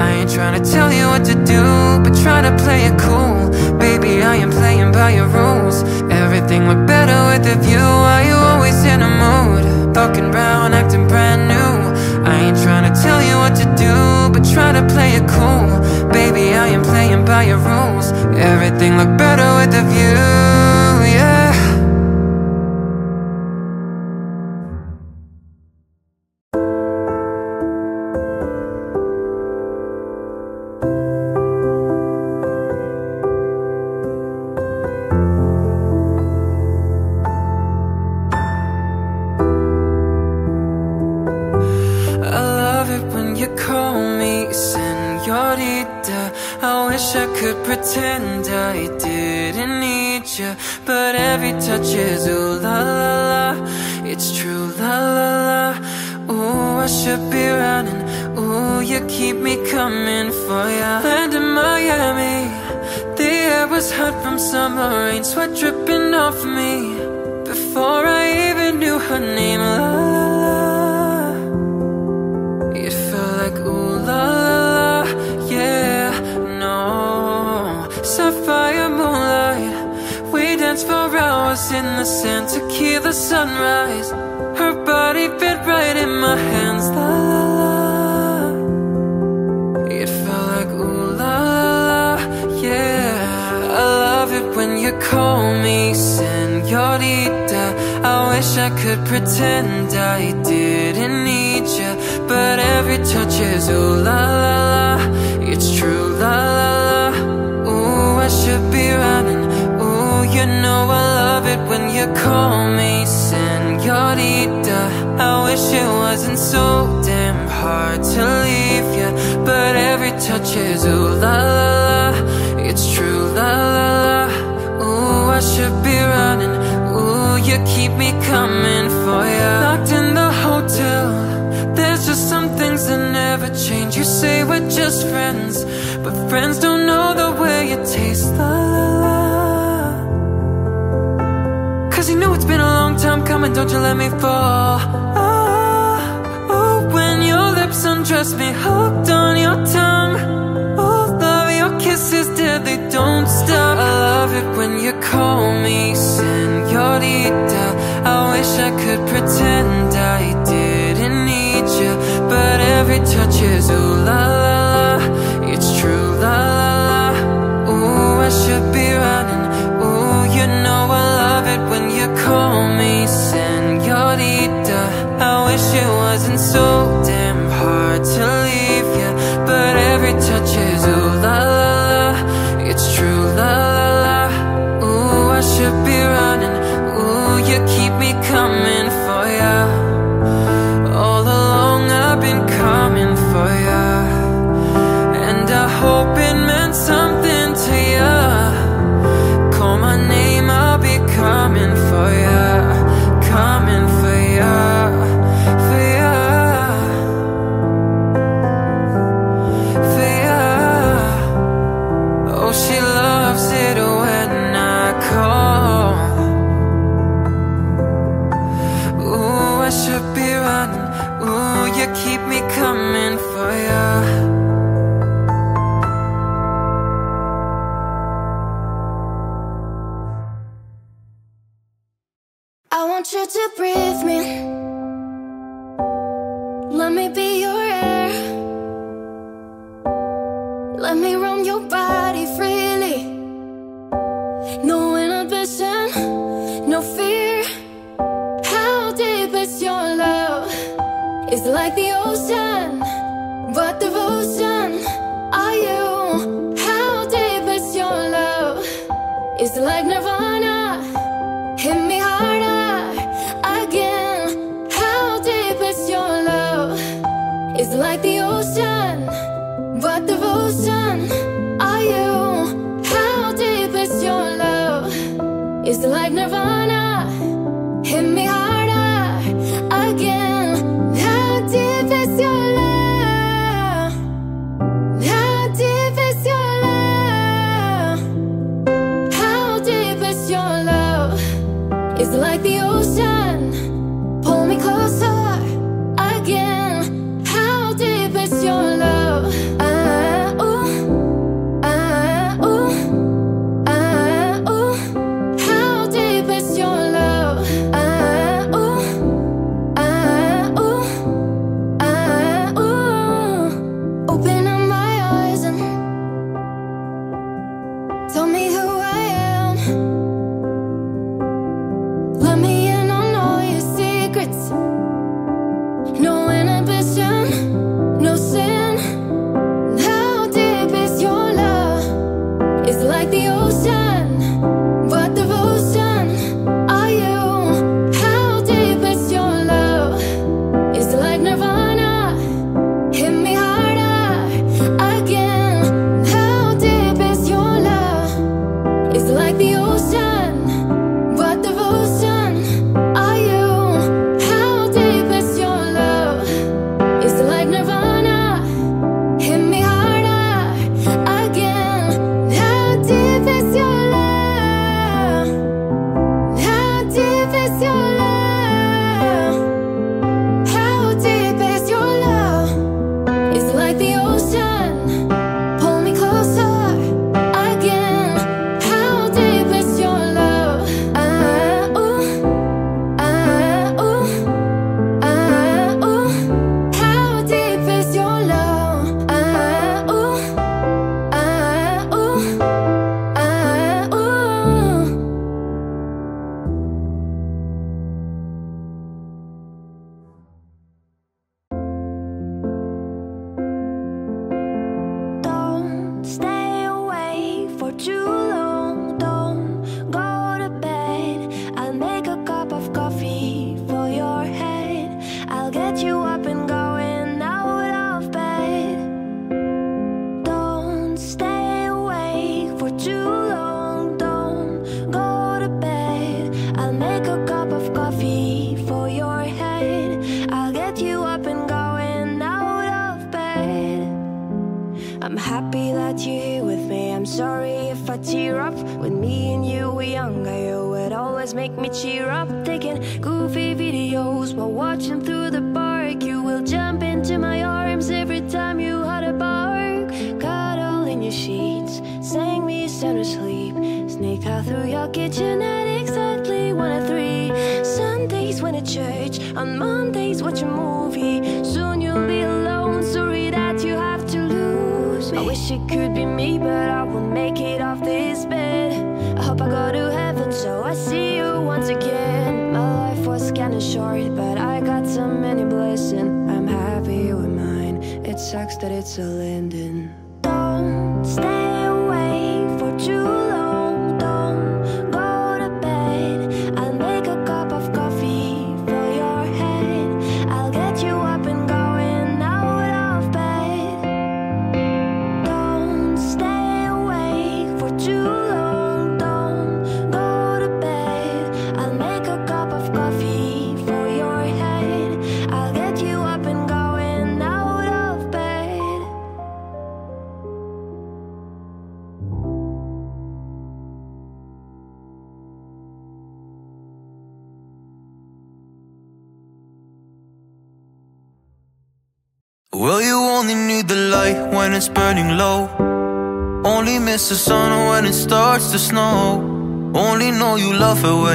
I ain't trying to tell you what to do But try to play it cool. Baby, I am playing by your rules. Everything look better with a view. Why you always in a mood? Fucking round, acting brand new. I ain't trying to tell you what to do But try to play it cool. Baby, I am playing by your rules. Everything look better with a view,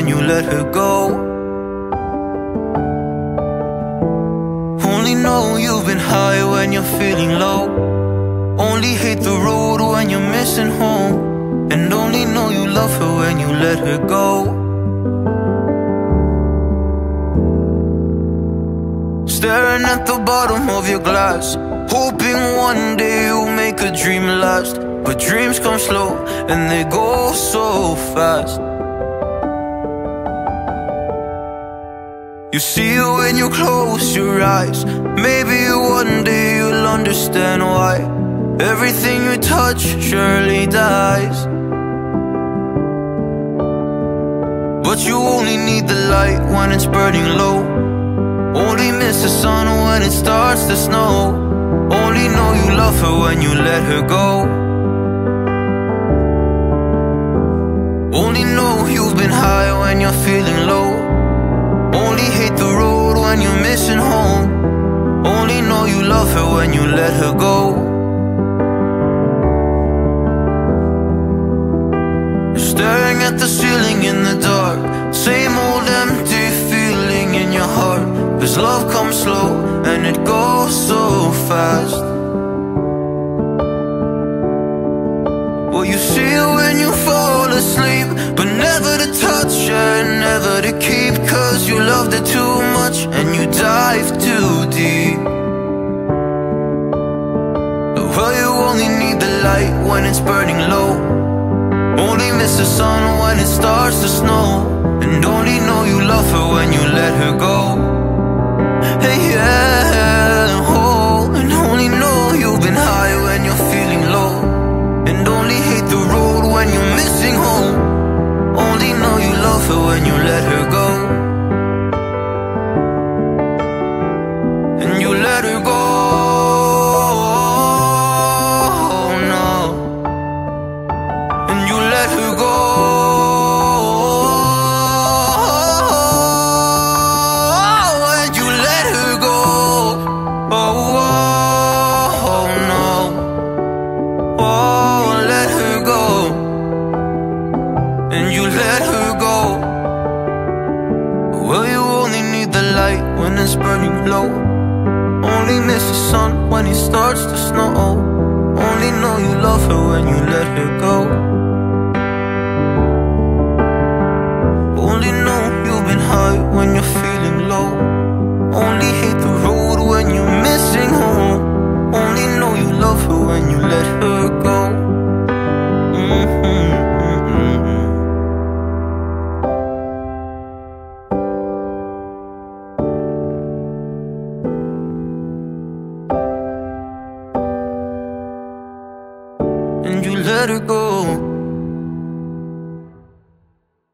when you let